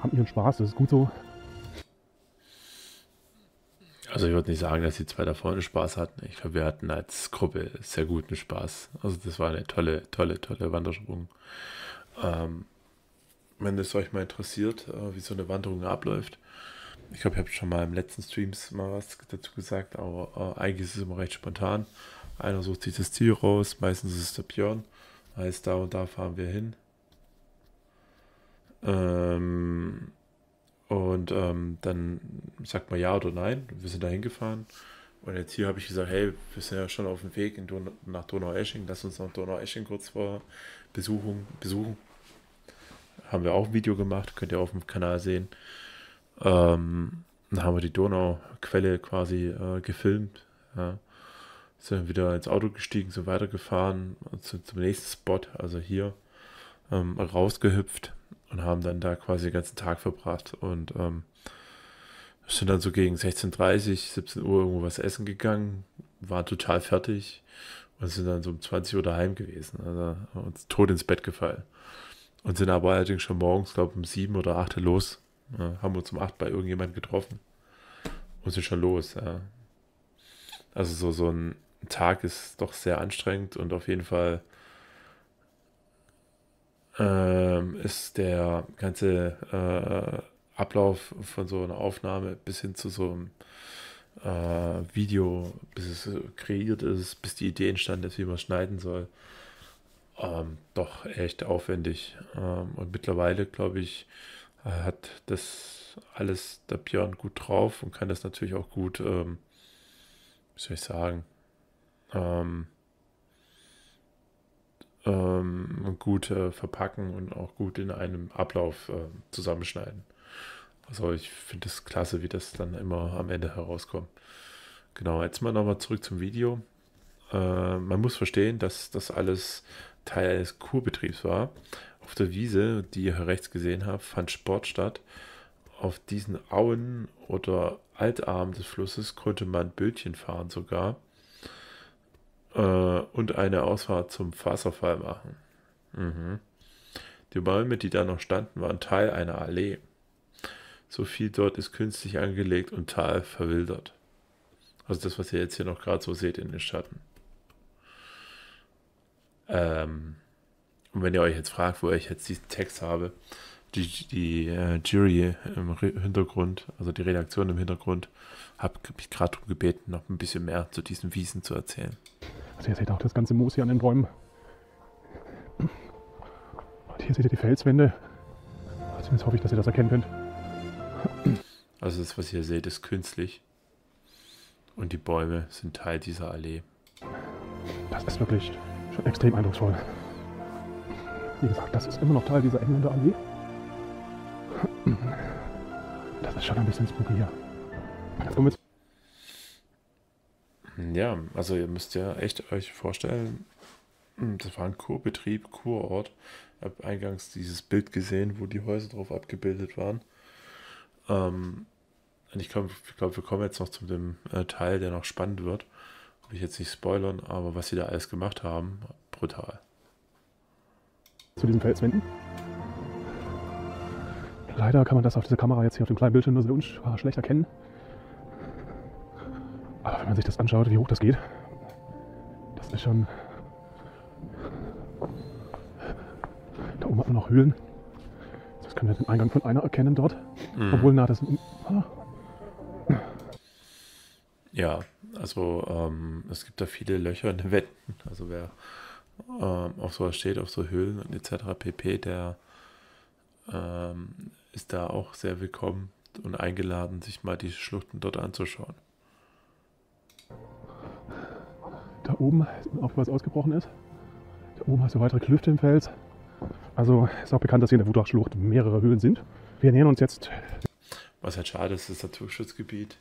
haben ihren Spaß, das ist gut so. Also ich würde nicht sagen, dass die zwei da vorne Spaß hatten. Ich glaube, wir hatten als Gruppe sehr guten Spaß. Also das war eine tolle, tolle, tolle Wandersprung. Ähm, wenn es euch mal interessiert, äh, wie so eine Wanderung abläuft. Ich glaube, ich habe schon mal im letzten Streams mal was dazu gesagt, aber äh, eigentlich ist es immer recht spontan. Einer sucht sich das Ziel raus, meistens ist es der Björn. Heißt, da und da fahren wir hin. Ähm, und ähm, dann sagt man ja oder nein. Wir sind da hingefahren. Und jetzt hier habe ich gesagt, hey, wir sind ja schon auf dem Weg in Don nach Donaueschingen. Lass uns nach Donaueschingen kurz vor Besuchung besuchen. Haben wir auch ein Video gemacht, könnt ihr auf dem Kanal sehen. Ähm, dann haben wir die Donauquelle quasi äh, gefilmt. Ja. Sind wieder ins Auto gestiegen, sind weitergefahren zu, zum nächsten Spot, also hier ähm, rausgehüpft und haben dann da quasi den ganzen Tag verbracht und ähm, sind dann so gegen 16.30, 17 Uhr irgendwo was essen gegangen, waren total fertig und sind dann so um 20 Uhr daheim gewesen, also uns tot ins Bett gefallen. Und sind aber allerdings schon morgens, glaube ich, um 7 oder 8 los, ja, haben uns um 8 bei irgendjemand getroffen und sind schon los. Ja. Also so, so ein Tag ist doch sehr anstrengend und auf jeden Fall ähm, ist der ganze äh, Ablauf von so einer Aufnahme bis hin zu so einem äh, Video, bis es kreiert ist, bis die Idee entstanden ist, wie man schneiden soll, ähm, doch echt aufwendig. Ähm, und mittlerweile, glaube ich, hat das alles der Björn gut drauf und kann das natürlich auch gut, ähm, wie soll ich sagen, ähm, ähm, gut äh, verpacken und auch gut in einem Ablauf äh, zusammenschneiden. Also ich finde es klasse, wie das dann immer am Ende herauskommt. Genau, jetzt mal nochmal zurück zum Video. Äh, man muss verstehen, dass das alles Teil eines Kurbetriebs war. Auf der Wiese, die ihr hier rechts gesehen habt, fand Sport statt. Auf diesen Auen oder Altarmen des Flusses konnte man Bötchen fahren sogar äh, und eine Ausfahrt zum Wasserfall machen. Mhm. Die Bäume, die da noch standen, waren Teil einer Allee. So viel dort ist künstlich angelegt und Tal verwildert. Also das, was ihr jetzt hier noch gerade so seht in den Schatten. Ähm, und wenn ihr euch jetzt fragt, wo ich jetzt diesen Text habe, die, die äh, Jury im Re Hintergrund, also die Redaktion im Hintergrund, habe mich gerade darum gebeten, noch ein bisschen mehr zu diesen Wiesen zu erzählen. Also ihr seht auch das ganze Moos hier an den Bäumen. Und hier seht ihr die Felswände. Zumindest hoffe ich, dass ihr das erkennen könnt. Also das, was ihr seht, ist künstlich. Und die Bäume sind Teil dieser Allee. Das ist wirklich schon extrem eindrucksvoll. Wie gesagt, das ist immer noch Teil dieser Engländer Allee. Das ist schon ein bisschen spooky hier. Jetzt kommen wir Ja, also ihr müsst ja echt euch vorstellen, hm, das war ein Kurbetrieb, Kurort. Ich habe eingangs dieses Bild gesehen, wo die Häuser drauf abgebildet waren. Ähm, und ich glaube, glaub, wir kommen jetzt noch zu dem äh, Teil, der noch spannend wird. will ich jetzt nicht spoilern, aber was sie da alles gemacht haben, brutal. Zu diesen Felswänden. Leider kann man das auf dieser Kamera jetzt hier auf dem kleinen Bildschirm nur sehr schlecht erkennen. Aber wenn man sich das anschaut, wie hoch das geht, das ist schon. Da oben hat man noch Höhlen. Das können wir den Eingang von einer erkennen dort. Mhm. Obwohl, na, das. Ah, Ja, also ähm, es gibt da viele Löcher in den Wänden. Also wer ähm, auf sowas steht, auf so Höhlen und etc. pp, der ähm, ist da auch sehr willkommen und eingeladen, sich mal die Schluchten dort anzuschauen. Da oben auch, was ausgebrochen ist. Da oben hast du weitere Klüfte im Fels. Also ist auch bekannt, dass hier in der Wutachschlucht mehrere Höhlen sind. Wir nähern uns jetzt Was halt schade ist, ist das Naturschutzgebiet.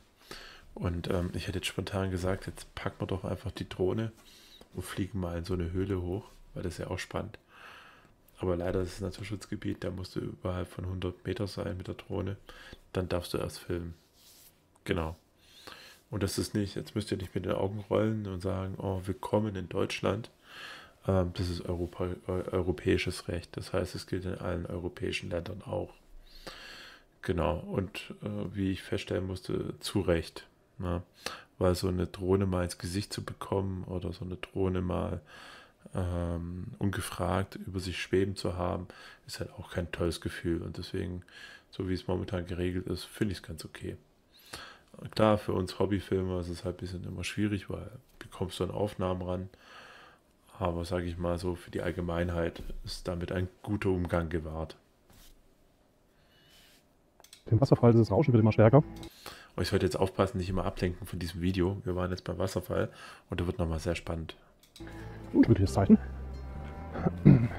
Und ähm, ich hätte jetzt spontan gesagt, jetzt packen wir doch einfach die Drohne und fliegen mal in so eine Höhle hoch, weil das ist ja auch spannend. Aber leider ist es Naturschutzgebiet, da musst du überhalb von 100 Meter sein mit der Drohne. Dann darfst du erst filmen. Genau. Und das ist nicht, jetzt müsst ihr nicht mit den Augen rollen und sagen, oh, willkommen in Deutschland. Ähm, das ist Europa, eu- europäisches Recht. Das heißt, es gilt in allen europäischen Ländern auch. Genau, und äh, wie ich feststellen musste, zu Recht. Ne? Weil so eine Drohne mal ins Gesicht zu bekommen oder so eine Drohne mal ähm, ungefragt über sich schweben zu haben, ist halt auch kein tolles Gefühl. Und deswegen, so wie es momentan geregelt ist, finde ich es ganz okay. Klar, für uns Hobbyfilmer ist es halt ein bisschen immer schwierig, weil bekommst du an Aufnahmen ran. Aber sage ich mal so, für die Allgemeinheit ist damit ein guter Umgang gewahrt. den Wasserfall, dieses Rauschen wird immer stärker. Und ich sollte jetzt aufpassen, nicht immer ablenken von diesem Video. Wir waren jetzt beim Wasserfall und da wird nochmal sehr spannend. Unglückliches Zeichen. Und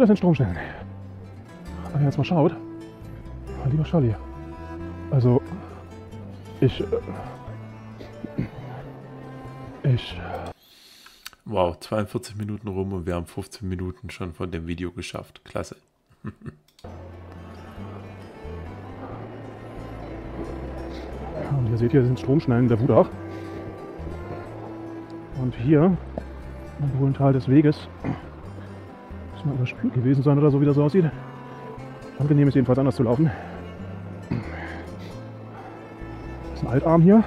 das sind Stromstellen. Wenn ihr jetzt mal schaut, mein lieber Scholli, also ich, äh, ich, Wow, 42 Minuten rum und wir haben 15 Minuten schon von dem Video geschafft. Klasse. und ihr seht hier sind Stromschnellen der Wutach. Und hier, im hohlen Tal des Weges, muss mal überspült gewesen sein oder so, wie das aussieht. Angenehm ist jedenfalls anders zu laufen. Das ist ein Altarm hier.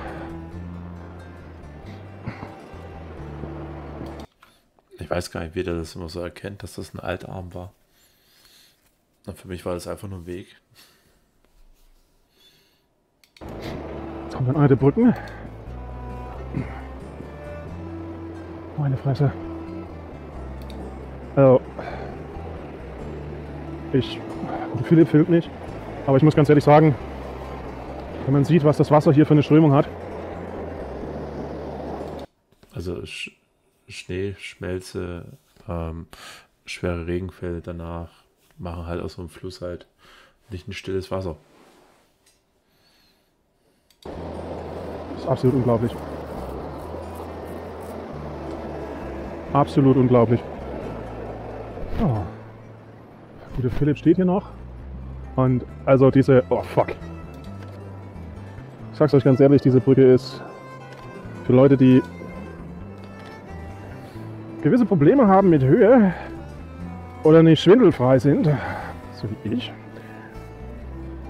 Ich weiß gar nicht, wie der das immer so erkennt, dass das ein Altarm war. Und für mich war das einfach nur ein Weg. Jetzt kommt dann eine der Brücken. Meine Fresse. Also, ich, Philipp filmt nicht, aber ich muss ganz ehrlich sagen, wenn man sieht, was das Wasser hier für eine Strömung hat, Also Sch Schnee, Schmelze, ähm, schwere Regenfälle danach machen halt aus so einem Fluss halt nicht ein stilles Wasser. ist absolut unglaublich. Absolut unglaublich. Oh. Gute Philipp steht hier noch. Und also diese. Oh fuck. Ich sag's euch ganz ehrlich, diese Brücke ist für Leute, die gewisse Probleme haben mit Höhe oder nicht schwindelfrei sind, so wie ich,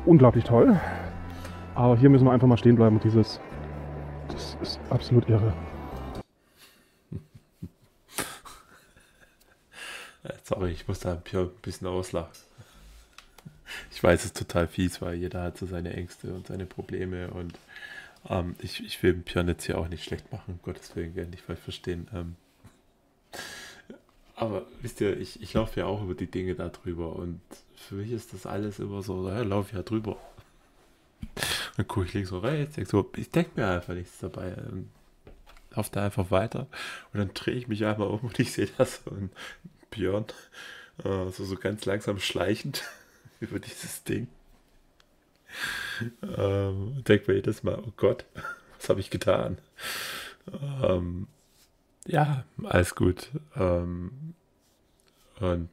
unglaublich toll. Aber hier müssen wir einfach mal stehen bleiben und dieses. Das ist absolut irre. Äh, Sorry, ich muss da ein bisschen auslachen. Ich weiß, es total fies, weil jeder hat so seine Ängste und seine Probleme und ähm, ich, ich will Björn jetzt hier auch nicht schlecht machen, Gottes Willen, gerne nicht falsch verstehen. Ähm, aber wisst ihr, ich, ich laufe ja auch über die Dinge da drüber und für mich ist das alles immer so, ja, lauf ja drüber. Dann gucke ich links und rechts, denk so, ich denke mir einfach nichts dabei. Und laufe da einfach weiter und dann drehe ich mich einmal um und ich sehe da so ein Björn, äh, so, so ganz langsam schleichend über dieses Ding. Ähm, denke mir jedes Mal, oh Gott, was habe ich getan? Ähm, ja, alles gut. Ähm, und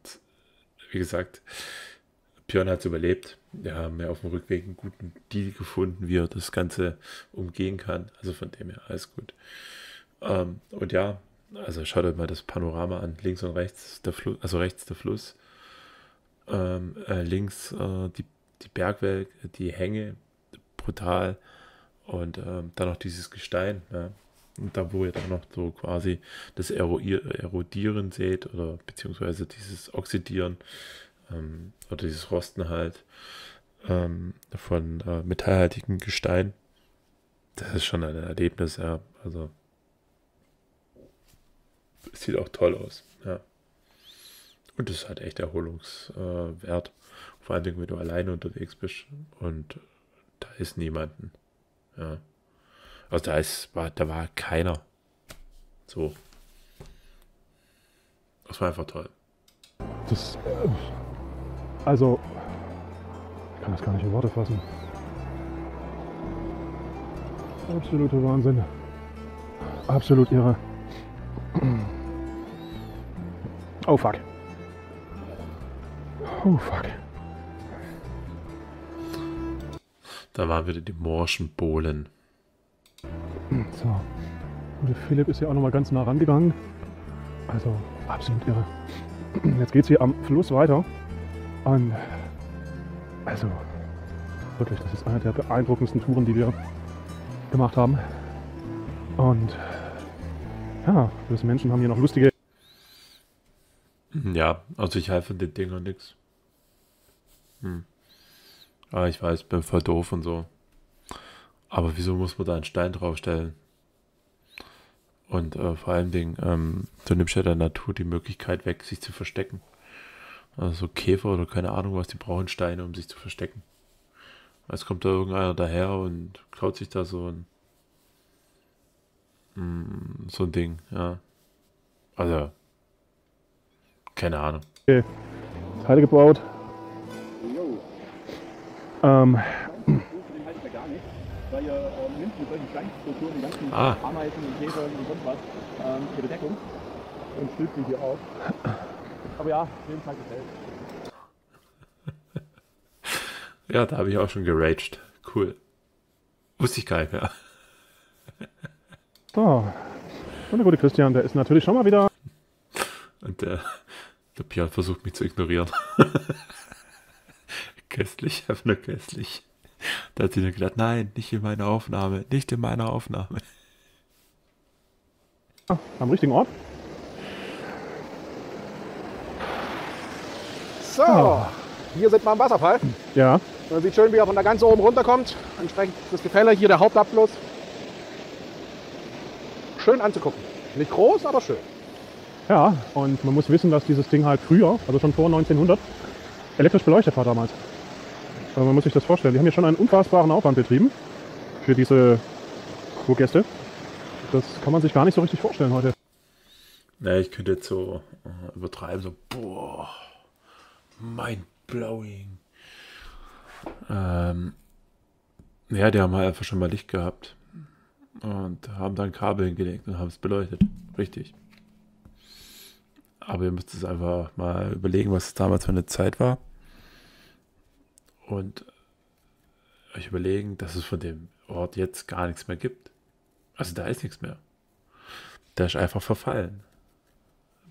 wie gesagt, Björn hat es überlebt. ja, mehr auf dem Rückweg einen guten Deal gefunden, wie er das Ganze umgehen kann. Also von dem her alles gut. Ähm, und ja, also schaut euch mal das Panorama an. Links und rechts der Fluss, also rechts der Fluss. Ähm, äh, links äh, die, die Bergwelt, die Hänge, brutal. Und ähm, dann noch dieses Gestein. Ja. Und da, wo ihr dann noch so quasi das Erodieren seht oder beziehungsweise dieses Oxidieren ähm, oder dieses Rosten halt ähm, von äh, metallhaltigem Gestein. Das ist schon ein Erlebnis, ja. Also sieht auch toll aus, ja. Und es hat echt Erholungswert. Vor allem, wenn du alleine unterwegs bist und da ist niemanden. Ja. Also da ist, war, da war keiner. So. Das war einfach toll. Das, äh, also, ich kann das gar nicht in Worte fassen. Absoluter Wahnsinn. Absolut irre. Oh fuck. Oh fuck. Da waren wieder die morschen Bohlen. So. Und der Philipp ist ja auch nochmal ganz nah rangegangen. Also absolut irre. Jetzt geht es hier am Fluss weiter. Und also wirklich, das ist eine der beeindruckendsten Touren, die wir gemacht haben. Und ja, diese Menschen haben hier noch lustige. Ja, also ich halte von den Dingern nichts. Hm. Ah, ich weiß, bin voll doof und so. Aber wieso muss man da einen Stein draufstellen? Und äh, vor allen Dingen, ähm, du nimmst ja der Natur die Möglichkeit weg, sich zu verstecken. Also Käfer oder keine Ahnung was, die brauchen Steine, um sich zu verstecken. Jetzt kommt da irgendeiner daher und klaut sich da so ein mm, so ein Ding, ja. Also, keine Ahnung. Okay. Teile gebaut. Ganzen Ah. Ameisen und Käfer und sonst was ähm, für Bedeckung und stülpt die hier auf. Aber ja, dem Fall gefällt. Ja, da habe ich auch schon geraged. Cool. Wusste ich gar nicht mehr. So. Und der gute Christian, der ist natürlich schon mal wieder. Und der, der Björn versucht mich zu ignorieren. köstlich, einfach nur köstlich. Da hat sie nur gedacht, nein, nicht in meiner Aufnahme, nicht in meiner Aufnahme. am richtigen Ort. So, hier sind wir am Wasserfall. Ja. Man sieht schön, wie er von da ganz oben runterkommt. Entsprechend das Gefälle, hier der Hauptabfluss. Schön anzugucken. Nicht groß, aber schön. Ja, und man muss wissen, dass dieses Ding halt früher, also schon vor 1900, elektrisch beleuchtet war damals. Also man muss sich das vorstellen. Die haben hier schon einen unfassbaren Aufwand betrieben für diese Kurgäste. Das kann man sich gar nicht so richtig vorstellen heute. Na, ich könnte jetzt so äh, übertreiben, so, boah, mind-blowing. Ähm, ja, die haben halt einfach schon mal Licht gehabt und haben dann Kabel hingelegt und haben es beleuchtet. Richtig. Aber ihr müsst es einfach mal überlegen, was es damals für eine Zeit war. Und euch überlegen, dass es von dem Ort jetzt gar nichts mehr gibt. Also da ist nichts mehr. Der ist einfach verfallen.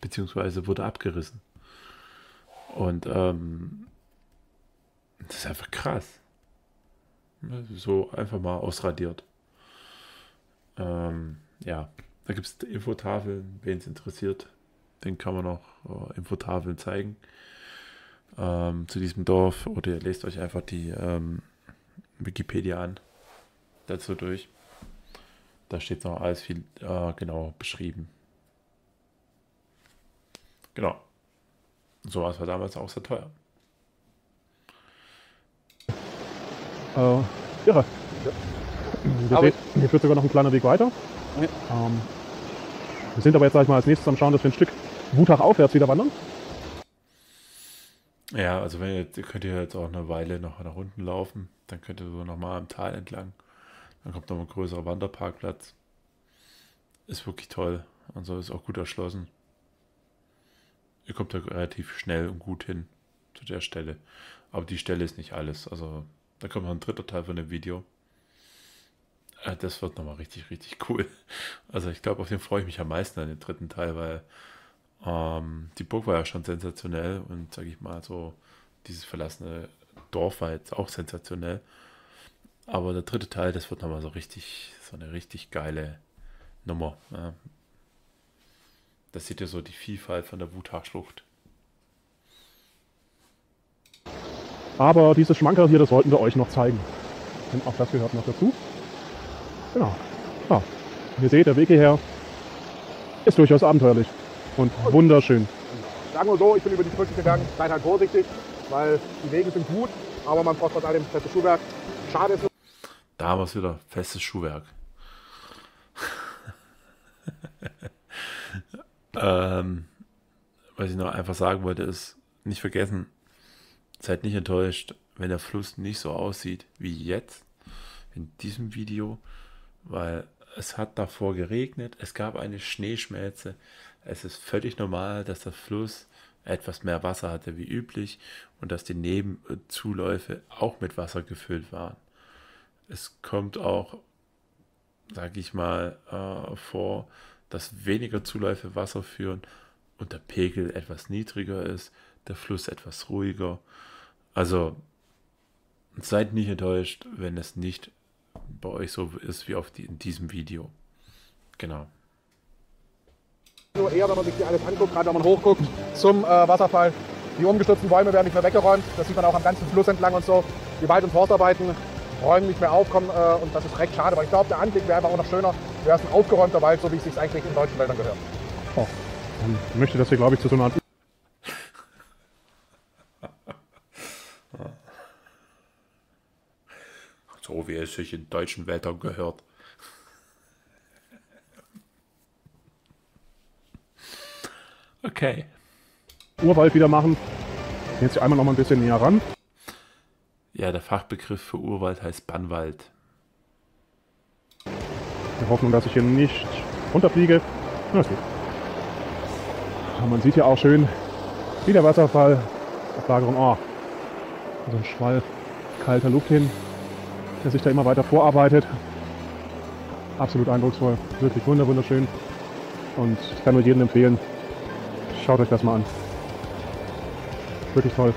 Beziehungsweise wurde abgerissen. Und ähm, das ist einfach krass. So einfach mal ausradiert. Ähm, ja, da gibt es Infotafeln, wen es interessiert. Den kann man noch äh, Infotafeln zeigen ähm, zu diesem Dorf. Oder ihr lest euch einfach die ähm, Wikipedia an. Dazu durch. Da steht noch alles viel äh, genau beschrieben. Genau. Sowas war damals auch sehr teuer. Äh, irre. Hier, Aber- seht, hier führt sogar noch ein kleiner Weg weiter. Ja. Ähm, wir sind aber jetzt sag ich mal als nächstes am Schauen, dass wir ein Stück Wutach aufwärts wieder wandern. Ja, also wenn ihr, könnt ihr jetzt auch eine Weile noch nach unten laufen, dann könnt ihr so nochmal am Tal entlang. Dann kommt noch ein größerer Wanderparkplatz. Ist wirklich toll. Also ist auch gut erschlossen. Ihr kommt da relativ schnell und gut hin zu der Stelle. Aber die Stelle ist nicht alles. Also da kommt noch ein dritter Teil von dem Video. Äh, das wird nochmal richtig, richtig cool. Also ich glaube, auf den freue ich mich am meisten an den dritten Teil, weil ähm, die Burg war ja schon sensationell und sage ich mal so, dieses verlassene Dorf war jetzt auch sensationell. Aber der dritte Teil, das wird nochmal so richtig, so eine richtig geile Nummer. Ja. Das sieht ja so die Vielfalt von der Wutachschlucht. Aber dieses Schmankerl hier, das wollten wir euch noch zeigen. Denn auch das gehört noch dazu. Genau. Ja. Ihr seht, der Weg hierher ist durchaus abenteuerlich und wunderschön. Sagen wir so, ich bin über die Brücke gegangen, seid halt vorsichtig, weil die Wege sind gut, aber man braucht trotz allem festes Schuhwerk. Schade ist, Da wir es wieder, festes Schuhwerk. ähm, was ich noch einfach sagen wollte, ist, nicht vergessen, seid nicht enttäuscht, wenn der Fluss nicht so aussieht wie jetzt in diesem Video, weil es hat davor geregnet, es gab eine Schneeschmelze. Es ist völlig normal, dass der Fluss etwas mehr Wasser hatte wie üblich und dass die Nebenzuläufe auch mit Wasser gefüllt waren. Es kommt auch, sage ich mal, äh, vor, dass weniger Zuläufe Wasser führen und der Pegel etwas niedriger ist, der Fluss etwas ruhiger. Also seid nicht enttäuscht, wenn es nicht bei euch so ist wie auf die, in diesem Video. Genau. Nur eher, wenn man sich hier alles anguckt, gerade wenn man hochguckt zum äh, Wasserfall. Die umgestürzten Bäume werden nicht mehr weggeräumt. Das sieht man auch am ganzen Fluss entlang und so. Die Wald- und Forstarbeiten räumen nicht mehr auf, kommen, äh, und das ist recht schade, weil ich glaube, der Anblick wäre einfach auch noch schöner. Wäre es ein aufgeräumter Wald, so wie es sich eigentlich in deutschen Wäldern gehört. Oh. Man möchte das hier, glaube ich, zu so einer Art So wie es sich in deutschen Wäldern gehört. Okay. Urwald wieder machen. Jetzt einmal noch mal ein bisschen näher ran. Ja, der Fachbegriff für Urwald heißt Bannwald. Wir hoffen, dass ich hier nicht runterfliege. Ja, das geht. Und man sieht ja auch schön, wie der Wasserfall auf Lagerung. Oh, so ein Schwall kalter Luft hin, der sich da immer weiter vorarbeitet. Absolut eindrucksvoll, wirklich wunder wunderschön. Und ich kann nur jedem empfehlen, schaut euch das mal an. Wirklich toll.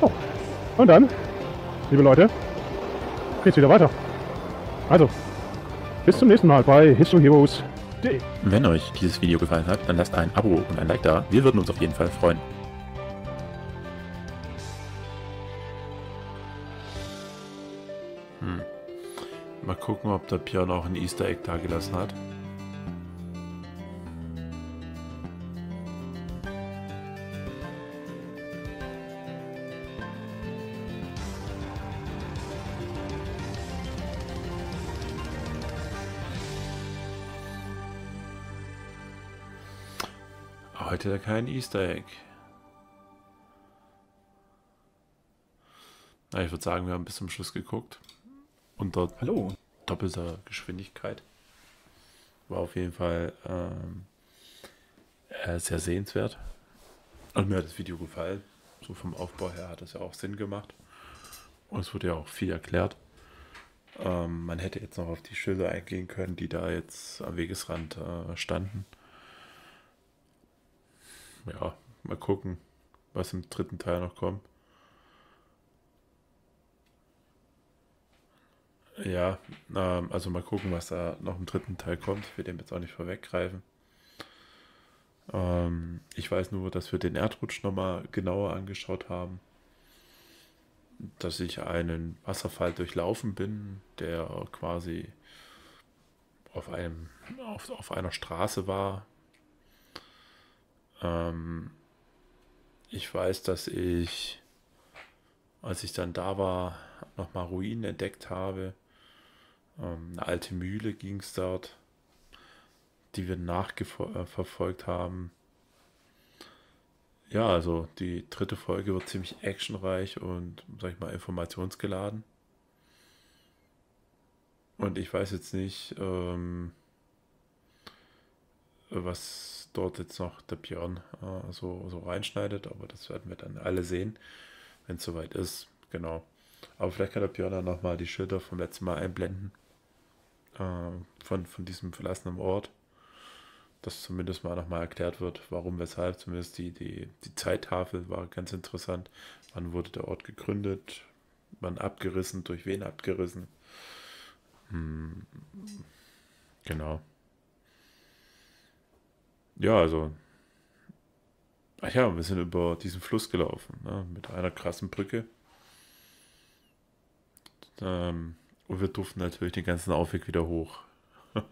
Oh. Und dann, liebe Leute, geht's wieder weiter. Also, bis zum nächsten Mal bei History Heroes. Wenn euch dieses Video gefallen hat, dann lasst ein Abo und ein Like da. Wir würden uns auf jeden Fall freuen. Hm. Mal gucken, ob der Björn auch ein Easter Egg da gelassen hat. Heute kein Easter Egg. Na, ich würde sagen, wir haben bis zum Schluss geguckt. Unter Hallo. doppelter Geschwindigkeit. War auf jeden Fall ähm, äh, sehr sehenswert. Und mir hat das Video gefallen. So vom Aufbau her hat es ja auch Sinn gemacht. Und es wurde ja auch viel erklärt. Ähm, man hätte jetzt noch auf die Schilder eingehen können, die da jetzt am Wegesrand äh, standen. Ja, mal gucken, was im dritten Teil noch kommt. Ja, ähm, also mal gucken, was da noch im dritten Teil kommt. Ich will dem jetzt auch nicht vorweggreifen. Ähm, ich weiß nur, dass wir den Erdrutsch nochmal genauer angeschaut haben. Dass ich einen Wasserfall durchlaufen bin, der quasi auf, einem, auf, auf einer Straße war. Ähm, ich weiß, dass ich, als ich dann da war, nochmal Ruinen entdeckt habe. Ähm, eine alte Mühle ging es dort, die wir nachverfolgt haben. Ja, also die dritte Folge wird ziemlich actionreich und, sag ich mal, informationsgeladen. Und ich weiß jetzt nicht, ähm, was dort jetzt noch der Björn äh, so, so reinschneidet, aber das werden wir dann alle sehen, wenn es soweit ist. Genau. Aber vielleicht kann der Björn dann nochmal die Schilder vom letzten Mal einblenden. Äh, von, von diesem verlassenen Ort. Dass zumindest mal nochmal erklärt wird, warum, weshalb. Zumindest die, die, die Zeittafel war ganz interessant. Wann wurde der Ort gegründet? Wann abgerissen? Durch wen abgerissen? Hm, genau. Ja, also. Ach ja, wir sind über diesen Fluss gelaufen, ne, mit einer krassen Brücke. Ähm, und wir durften natürlich den ganzen Aufweg wieder hoch.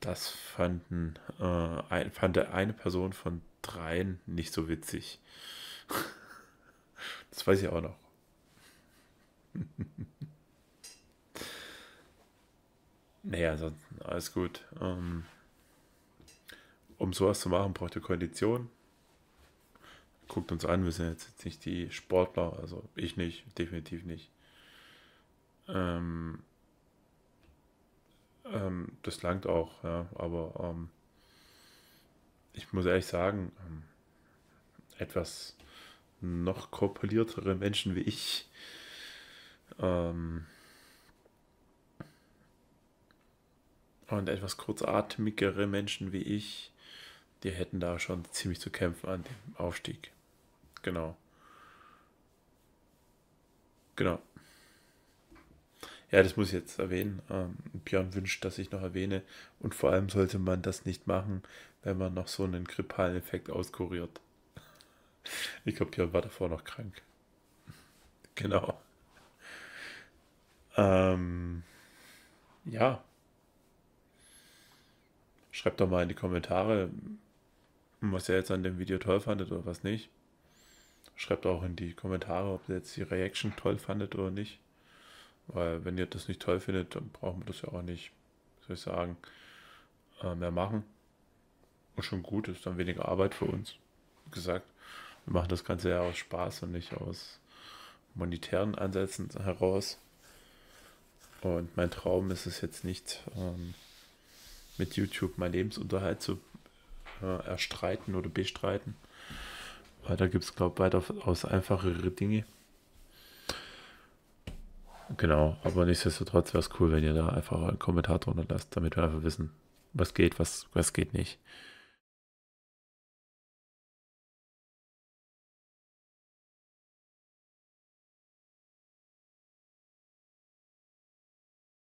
das fanden, äh, ein, fand eine Person von dreien nicht so witzig. das weiß ich auch noch. naja, ansonsten alles gut. Ähm, um sowas zu machen, braucht ihr Kondition. Guckt uns an, wir sind jetzt nicht die Sportler, also ich nicht, definitiv nicht. Ähm, ähm, das langt auch, ja, aber ähm, ich muss ehrlich sagen, ähm, etwas noch korpuliertere Menschen wie ich ähm, und etwas kurzatmigere Menschen wie ich, die hätten da schon ziemlich zu kämpfen an dem Aufstieg. Genau. Genau. Ja, das muss ich jetzt erwähnen. Ähm, Björn wünscht, dass ich noch erwähne. Und vor allem sollte man das nicht machen, wenn man noch so einen grippalen Effekt auskuriert. Ich glaube, Björn war davor noch krank. Genau. Ähm, ja. Schreibt doch mal in die Kommentare, was ihr jetzt an dem Video toll fandet oder was nicht. Schreibt auch in die Kommentare, ob ihr jetzt die Reaction toll fandet oder nicht. Weil wenn ihr das nicht toll findet, dann brauchen wir das ja auch nicht, soll ich sagen, äh, mehr machen. Und schon gut, ist dann weniger Arbeit für uns. Wie gesagt, wir machen das Ganze ja aus Spaß und nicht aus monetären Ansätzen heraus. Und mein Traum ist es jetzt nicht, ähm, mit YouTube meinen Lebensunterhalt zu äh, erstreiten oder bestreiten. Weil da gibt es, glaube ich, weitaus einfachere Dinge. Genau, aber nichtsdestotrotz wäre es cool, wenn ihr da einfach einen Kommentar drunter lasst, damit wir einfach wissen, was geht, was, was geht nicht.